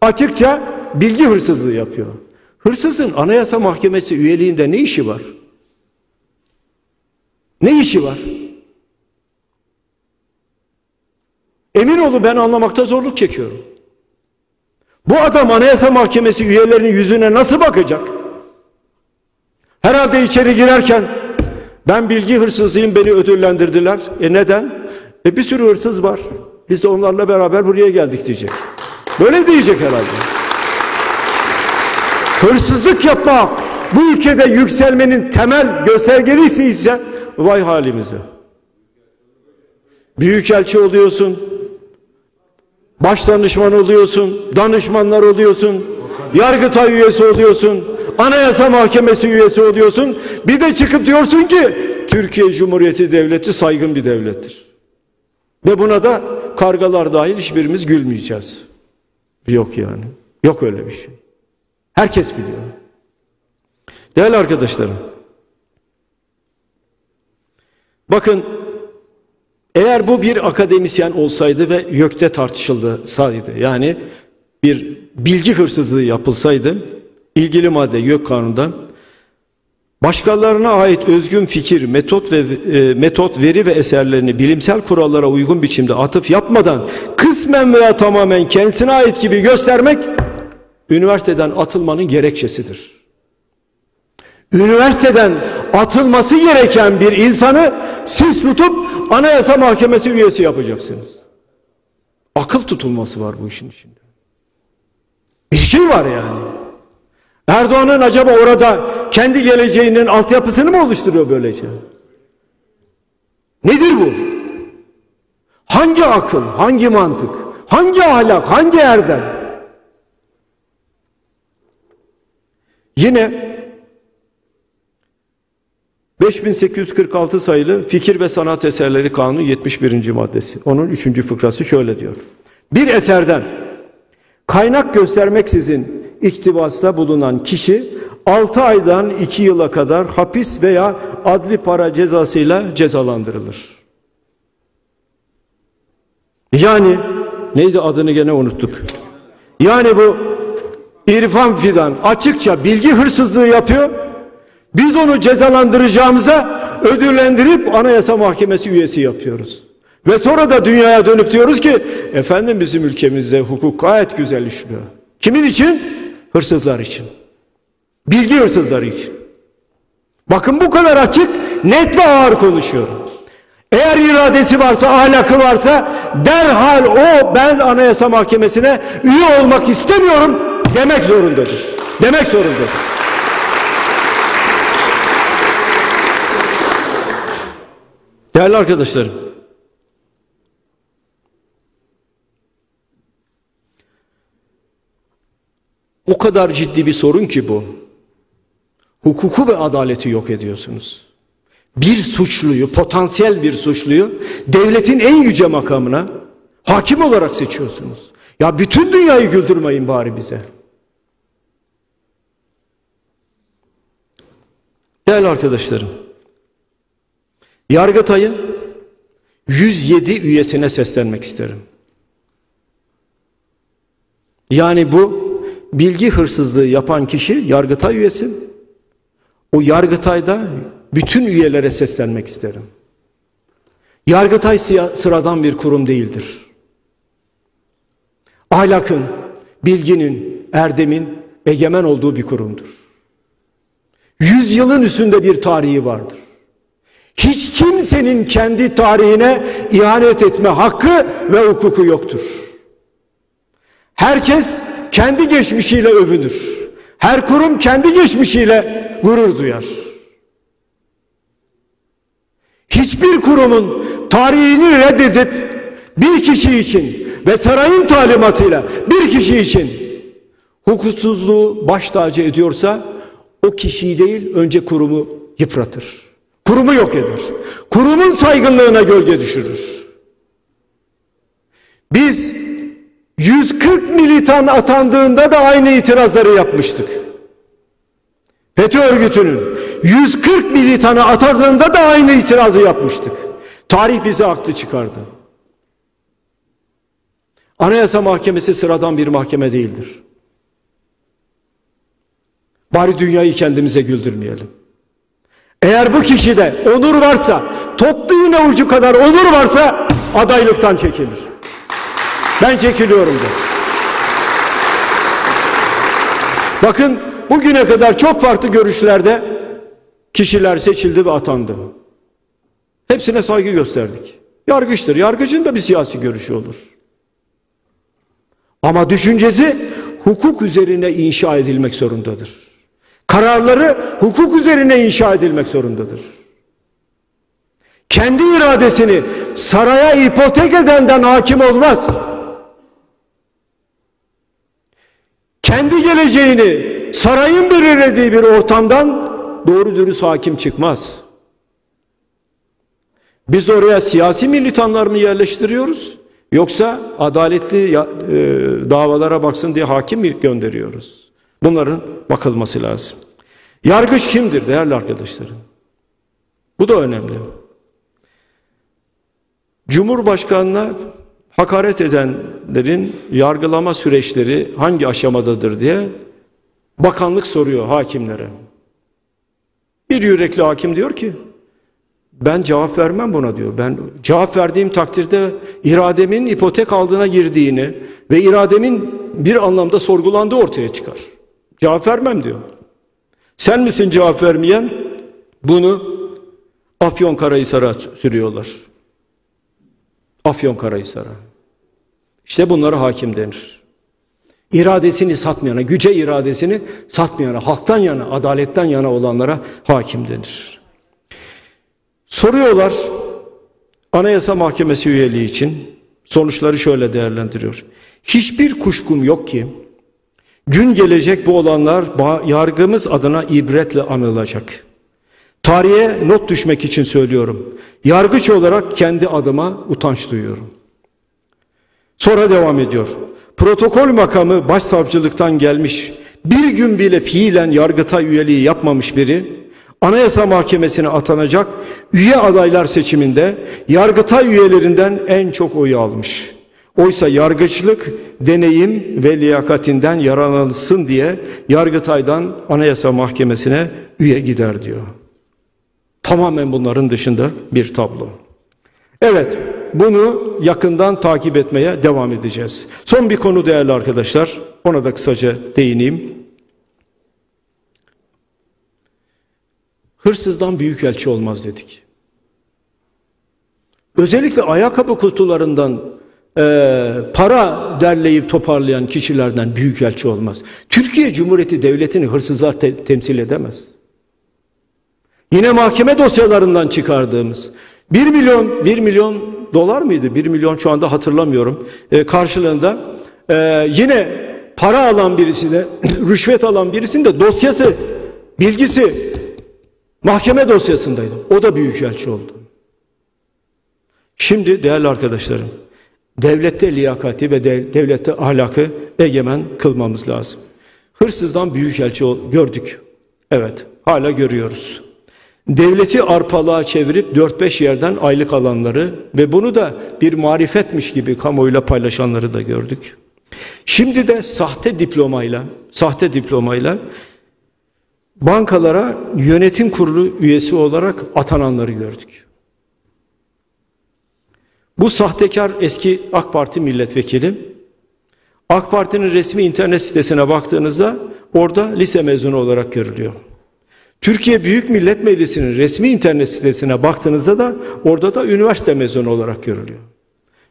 Açıkça bilgi hırsızlığı yapıyor. Hırsızın Anayasa Mahkemesi üyeliğinde ne işi var? Ne işi var? Emin olun ben anlamakta zorluk çekiyorum. Bu adam Anayasa Mahkemesi üyelerinin yüzüne nasıl bakacak? Herhalde içeri girerken ben bilgi hırsızıyım beni ödüllendirdiler. E neden? E bir sürü hırsız var. Biz de onlarla beraber buraya geldik diyecek. Böyle diyecek herhalde. Hırsızlık yapmak bu ülkede yükselmenin temel göstergelisi ise vay halimize. Büyükelçi oluyorsun, baş danışman oluyorsun, danışmanlar oluyorsun, yargıtay üyesi oluyorsun, anayasa mahkemesi üyesi oluyorsun. Bir de çıkıp diyorsun ki Türkiye Cumhuriyeti Devleti saygın bir devlettir. Ve buna da kargalar dahil hiçbirimiz gülmeyeceğiz. Yok yani. Yok öyle bir şey. Herkes biliyor. Değerli arkadaşlarım. Bakın eğer bu bir akademisyen olsaydı ve YÖK'te tartışılsaydı yani bir bilgi hırsızlığı yapılsaydı ilgili madde YÖK kanununda başkalarına ait özgün fikir, metot ve e, metot, veri ve eserlerini bilimsel kurallara uygun biçimde atıf yapmadan kısmen veya tamamen kendisine ait gibi göstermek üniversiteden atılmanın gerekçesidir. Üniversiteden atılması gereken bir insanı siz tutup Anayasa Mahkemesi üyesi yapacaksınız. Akıl tutulması var bu işin içinde. Bir şey var yani. Erdoğan'ın acaba orada kendi geleceğinin altyapısını mı oluşturuyor böylece? Nedir bu? Hangi akıl, hangi mantık, hangi ahlak, hangi erdem? Yine 5846 sayılı Fikir ve Sanat Eserleri Kanunu 71. maddesi. Onun 3. fıkrası şöyle diyor. Bir eserden kaynak göstermeksizin iktibasta bulunan kişi 6 aydan 2 yıla kadar hapis veya adli para cezasıyla cezalandırılır. Yani neydi adını gene unuttuk. Yani bu İrfan Fidan açıkça bilgi hırsızlığı yapıyor. Biz onu cezalandıracağımıza ödüllendirip Anayasa Mahkemesi üyesi yapıyoruz. Ve sonra da dünyaya dönüp diyoruz ki efendim bizim ülkemizde hukuk gayet güzel işliyor. Kimin için? Hırsızlar için. Bilgi hırsızları için. Bakın bu kadar açık, net ve ağır konuşuyorum. Eğer iradesi varsa, ahlakı varsa derhal o ben Anayasa Mahkemesi'ne üye olmak istemiyorum demek zorundadır. Demek zorundadır. Değerli arkadaşlarım. O kadar ciddi bir sorun ki bu. Hukuku ve adaleti yok ediyorsunuz. Bir suçluyu, potansiyel bir suçluyu devletin en yüce makamına hakim olarak seçiyorsunuz. Ya bütün dünyayı güldürmeyin bari bize. Değerli arkadaşlarım. Yargıtay'ın 107 üyesine seslenmek isterim. Yani bu bilgi hırsızlığı yapan kişi Yargıtay üyesi. O Yargıtay'da bütün üyelere seslenmek isterim. Yargıtay sıradan bir kurum değildir. Ahlakın, bilginin, erdemin egemen olduğu bir kurumdur. Yüzyılın üstünde bir tarihi vardır. Hiç kimsenin kendi tarihine ihanet etme hakkı ve hukuku yoktur. Herkes kendi geçmişiyle övünür. Her kurum kendi geçmişiyle gurur duyar. Hiçbir kurumun tarihini reddedip bir kişi için ve sarayın talimatıyla bir kişi için hukuksuzluğu baş tacı ediyorsa o kişiyi değil önce kurumu yıpratır. Kurumu yok eder. Kurumun saygınlığına gölge düşürür. Biz 140 militan atandığında da aynı itirazları yapmıştık. FETÖ örgütünün 140 militanı atandığında da aynı itirazı yapmıştık. Tarih bizi haklı çıkardı. Anayasa Mahkemesi sıradan bir mahkeme değildir. Bari dünyayı kendimize güldürmeyelim. Eğer bu kişide onur varsa, toplu iğne ucu kadar onur varsa adaylıktan çekilir. Ben çekiliyorum de. Bakın bugüne kadar çok farklı görüşlerde kişiler seçildi ve atandı. Hepsine saygı gösterdik. Yargıçtır. Yargıcın da bir siyasi görüşü olur. Ama düşüncesi hukuk üzerine inşa edilmek zorundadır. Kararları hukuk üzerine inşa edilmek zorundadır. Kendi iradesini saraya ipotek edenden hakim olmaz. Kendi geleceğini sarayın belirlediği bir ortamdan doğru dürüst hakim çıkmaz. Biz oraya siyasi militanlar yerleştiriyoruz? Yoksa adaletli e, davalara baksın diye hakim mi gönderiyoruz? Bunların bakılması lazım. Yargıç kimdir değerli arkadaşlarım? Bu da önemli. Cumhurbaşkanına hakaret edenlerin yargılama süreçleri hangi aşamadadır diye bakanlık soruyor hakimlere. Bir yürekli hakim diyor ki ben cevap vermem buna diyor. Ben cevap verdiğim takdirde irademin ipotek aldığına girdiğini ve irademin bir anlamda sorgulandığı ortaya çıkar. Cevap vermem diyor. Sen misin cevap vermeyen? Bunu Afyonkarahisar'a sürüyorlar. Afyonkarahisar'a. İşte bunlara hakim denir. İradesini satmayana, güce iradesini satmayana, halktan yana, adaletten yana olanlara hakim denir. Soruyorlar Anayasa Mahkemesi üyeliği için sonuçları şöyle değerlendiriyor. Hiçbir kuşkum yok ki gün gelecek bu olanlar yargımız adına ibretle anılacak. Tarihe not düşmek için söylüyorum. Yargıç olarak kendi adıma utanç duyuyorum. Sonra devam ediyor. Protokol makamı başsavcılıktan gelmiş, bir gün bile fiilen yargıtay üyeliği yapmamış biri, Anayasa Mahkemesi'ne atanacak üye adaylar seçiminde Yargıtay üyelerinden en çok oyu almış. Oysa yargıçlık deneyim ve liyakatinden yararlanılsın diye Yargıtay'dan Anayasa Mahkemesi'ne üye gider diyor. Tamamen bunların dışında bir tablo. Evet, bunu yakından takip etmeye devam edeceğiz. Son bir konu değerli arkadaşlar, ona da kısaca değineyim. Hırsızdan büyük elçi olmaz dedik. Özellikle ayakkabı kutularından e, para derleyip toparlayan kişilerden büyük elçi olmaz. Türkiye Cumhuriyeti Devleti'ni hırsızlar te- temsil edemez. Yine mahkeme dosyalarından çıkardığımız 1 milyon 1 milyon dolar mıydı? 1 milyon şu anda hatırlamıyorum. E, karşılığında e, yine para alan birisi de rüşvet alan birisinin de dosyası bilgisi Mahkeme dosyasındaydı. O da büyükelçi oldu. Şimdi değerli arkadaşlarım, devlette liyakati ve devlette ahlakı egemen kılmamız lazım. Hırsızdan büyükelçi gördük. Evet, hala görüyoruz. Devleti arpalığa çevirip 4-5 yerden aylık alanları ve bunu da bir marifetmiş gibi kamuoyuyla paylaşanları da gördük. Şimdi de sahte diplomayla, sahte diplomayla bankalara yönetim kurulu üyesi olarak atananları gördük. Bu sahtekar eski AK Parti milletvekili AK Parti'nin resmi internet sitesine baktığınızda orada lise mezunu olarak görülüyor. Türkiye Büyük Millet Meclisi'nin resmi internet sitesine baktığınızda da orada da üniversite mezunu olarak görülüyor.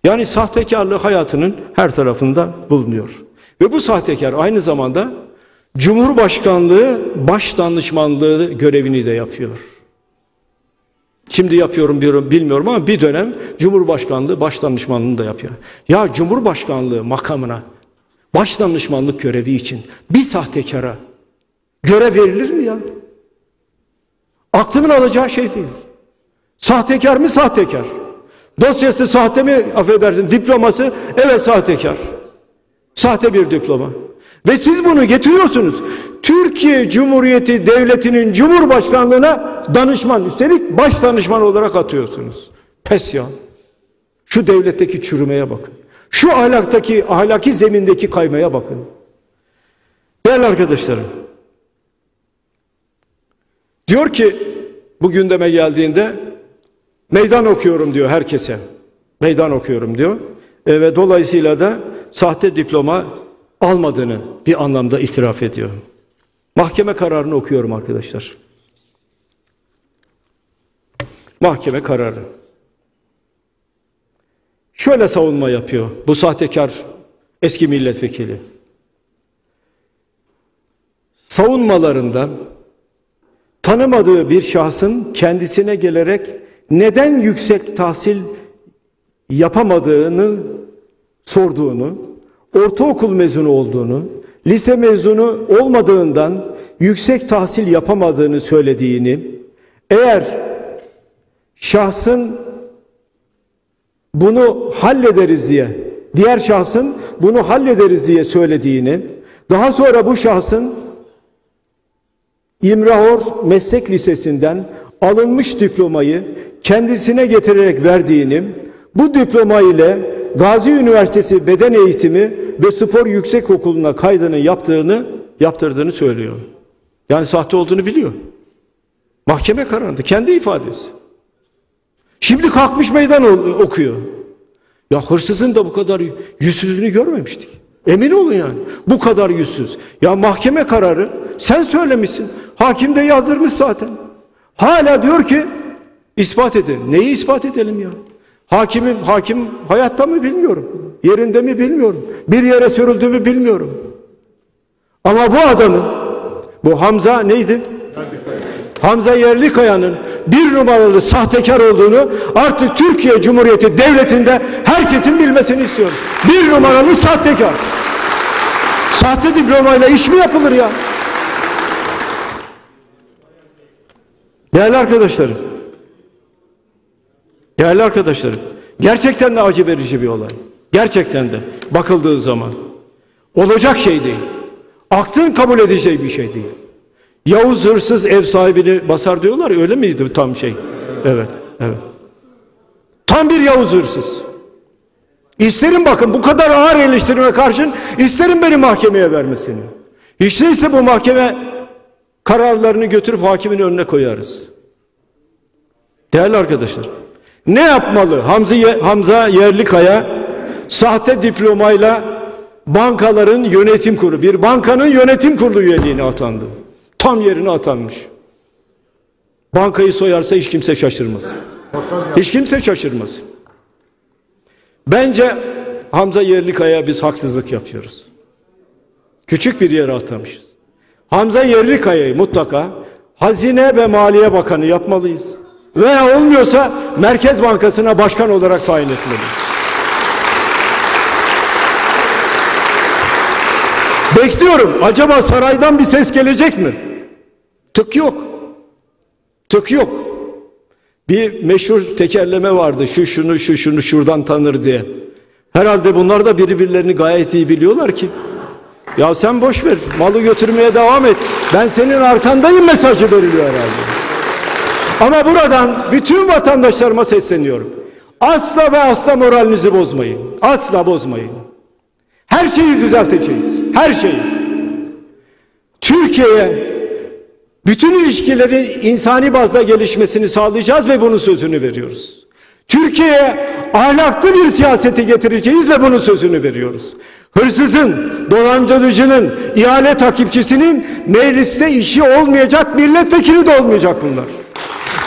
Yani sahtekarlığı hayatının her tarafında bulunuyor. Ve bu sahtekar aynı zamanda Cumhurbaşkanlığı baş danışmanlığı görevini de yapıyor. Şimdi yapıyorum diyorum bilmiyorum ama bir dönem Cumhurbaşkanlığı baş danışmanlığını da yapıyor. Ya Cumhurbaşkanlığı makamına baş danışmanlık görevi için bir sahtekara görev verilir mi ya? Aklımın alacağı şey değil. Sahtekar mı sahtekar? Dosyası sahte mi affedersin diploması evet sahtekar. Sahte bir diploma. Ve siz bunu getiriyorsunuz. Türkiye Cumhuriyeti Devleti'nin Cumhurbaşkanlığına danışman, üstelik baş danışman olarak atıyorsunuz. Pes ya. Şu devletteki çürümeye bakın. Şu ahlaktaki, ahlaki zemindeki kaymaya bakın. Değerli arkadaşlarım. Diyor ki bu gündeme geldiğinde meydan okuyorum diyor herkese. Meydan okuyorum diyor. E, ve dolayısıyla da sahte diploma almadığını bir anlamda itiraf ediyor. Mahkeme kararını okuyorum arkadaşlar. Mahkeme kararı. Şöyle savunma yapıyor bu sahtekar eski milletvekili. Savunmalarında tanımadığı bir şahsın kendisine gelerek neden yüksek tahsil yapamadığını sorduğunu, ortaokul mezunu olduğunu, lise mezunu olmadığından yüksek tahsil yapamadığını söylediğini, eğer şahsın bunu hallederiz diye, diğer şahsın bunu hallederiz diye söylediğini, Daha sonra bu şahsın İmrahor Meslek Lisesi'nden alınmış diplomayı kendisine getirerek verdiğini, bu diploma ile Gazi Üniversitesi Beden Eğitimi ve Spor Yüksekokulu'na kaydını yaptığını yaptırdığını söylüyor. Yani sahte olduğunu biliyor. Mahkeme kararında kendi ifadesi. Şimdi kalkmış meydan okuyor. Ya hırsızın da bu kadar yüzsüzlüğünü görmemiştik. Emin olun yani. Bu kadar yüzsüz. Ya mahkeme kararı sen söylemişsin. Hakim de yazdırmış zaten. Hala diyor ki ispat edin. Neyi ispat edelim ya? Hakimim, hakim hayatta mı bilmiyorum. Yerinde mi bilmiyorum. Bir yere sürüldü mü bilmiyorum. Ama bu adamın, bu Hamza neydi? Hamza Yerlikaya'nın bir numaralı sahtekar olduğunu artık Türkiye Cumhuriyeti Devleti'nde herkesin bilmesini istiyorum. Bir numaralı sahtekar. Sahte diplomayla iş mi yapılır ya? Değerli arkadaşlarım. Değerli arkadaşlarım. Gerçekten de acı verici bir olay. Gerçekten de bakıldığı zaman. Olacak şey değil. Aklın kabul edeceği bir şey değil. Yavuz hırsız ev sahibini basar diyorlar öyle miydi tam şey? Evet, evet. Tam bir Yavuz hırsız. İsterim bakın bu kadar ağır eleştirime karşın isterim beni mahkemeye vermesini. Hiç değilse bu mahkeme kararlarını götürüp hakimin önüne koyarız. Değerli arkadaşlar, ne yapmalı Hamza, Hamza Yerlikaya sahte diplomayla bankaların yönetim kurulu, bir bankanın yönetim kurulu üyeliğine atandı. Tam yerine atanmış. Bankayı soyarsa hiç kimse şaşırmaz. Hiç kimse şaşırmaz. Bence Hamza Yerlikaya biz haksızlık yapıyoruz. Küçük bir yere atamışız. Hamza Yerlikaya'yı mutlaka Hazine ve Maliye Bakanı yapmalıyız. Veya olmuyorsa Merkez Bankası'na başkan olarak tayin etmeliyiz. Bekliyorum. Acaba saraydan bir ses gelecek mi? Tık yok. Tık yok. Bir meşhur tekerleme vardı. Şu şunu şu şunu şuradan tanır diye. Herhalde bunlar da birbirlerini gayet iyi biliyorlar ki. Ya sen boş ver. Malı götürmeye devam et. Ben senin arkandayım mesajı veriliyor herhalde. Ama buradan bütün vatandaşlarıma sesleniyorum. Asla ve asla moralinizi bozmayın. Asla bozmayın. Her şeyi düzelteceğiz. Her şeyi. Türkiye'ye bütün ilişkilerin insani bazda gelişmesini sağlayacağız ve bunun sözünü veriyoruz. Türkiye'ye ahlaklı bir siyaseti getireceğiz ve bunun sözünü veriyoruz. Hırsızın, dolandırıcının, ihale takipçisinin mecliste işi olmayacak, milletvekili de olmayacak bunlar.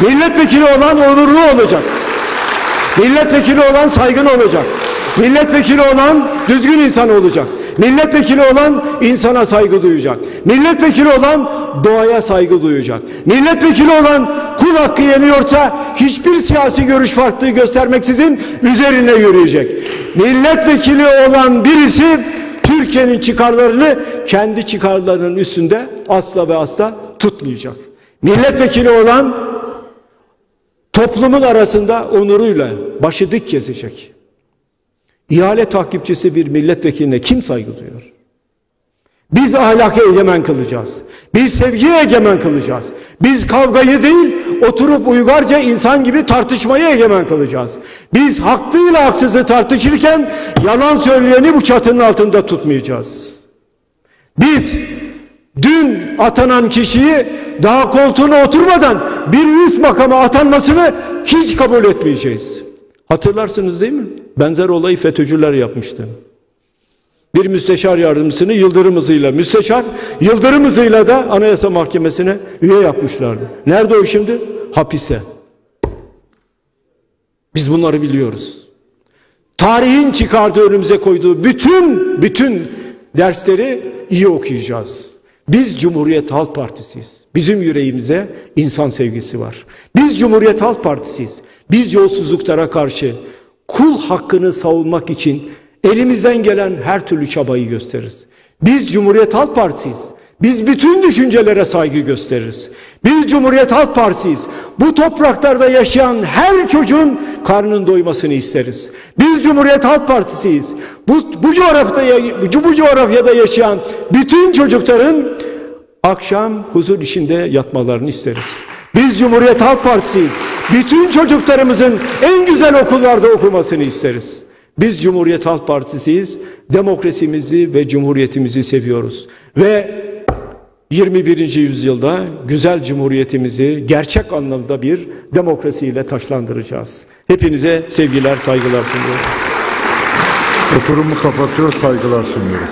Milletvekili olan onurlu olacak. Milletvekili olan saygın olacak. Milletvekili olan düzgün insan olacak. Milletvekili olan insana saygı duyacak. Milletvekili olan doğaya saygı duyacak. Milletvekili olan kul hakkı yeniyorsa hiçbir siyasi görüş farklılığı göstermeksizin üzerine yürüyecek. Milletvekili olan birisi Türkiye'nin çıkarlarını kendi çıkarlarının üstünde asla ve asla tutmayacak. Milletvekili olan toplumun arasında onuruyla başı dik gezecek. İhale takipçisi bir milletvekiline kim saygı duyuyor? Biz ahlakı egemen kılacağız. Biz sevgiye egemen kılacağız. Biz kavgayı değil, oturup uygarca insan gibi tartışmayı egemen kılacağız. Biz haklıyla haksızı tartışırken yalan söyleyeni bu çatının altında tutmayacağız. Biz dün atanan kişiyi daha koltuğuna oturmadan bir üst makama atanmasını hiç kabul etmeyeceğiz. Hatırlarsınız değil mi? Benzer olayı FETÖ'cüler yapmıştı. Bir müsteşar yardımcısını Yıldırım hızıyla, müsteşar Yıldırım hızıyla da Anayasa Mahkemesi'ne üye yapmışlardı. Nerede o şimdi? Hapiste. Biz bunları biliyoruz. Tarihin çıkardığı önümüze koyduğu bütün bütün dersleri iyi okuyacağız. Biz Cumhuriyet Halk Partisiyiz. Bizim yüreğimize insan sevgisi var. Biz Cumhuriyet Halk Partisiyiz. Biz yolsuzluklara karşı kul hakkını savunmak için elimizden gelen her türlü çabayı gösteririz. Biz Cumhuriyet Halk Partisiyiz. Biz bütün düşüncelere saygı gösteririz. Biz Cumhuriyet Halk Partisiyiz. Bu topraklarda yaşayan her çocuğun karnının doymasını isteriz. Biz Cumhuriyet Halk Partisiyiz. Bu, bu, coğrafyada, bu coğrafyada yaşayan bütün çocukların akşam huzur içinde yatmalarını isteriz. Biz Cumhuriyet Halk Partisiyiz. Bütün çocuklarımızın en güzel okullarda okumasını isteriz. Biz Cumhuriyet Halk Partisiyiz. Demokrasimizi ve cumhuriyetimizi seviyoruz. Ve 21. yüzyılda güzel cumhuriyetimizi gerçek anlamda bir demokrasiyle taşlandıracağız. Hepinize sevgiler, saygılar sunuyorum. Oturumu kapatıyor, saygılar sunuyorum.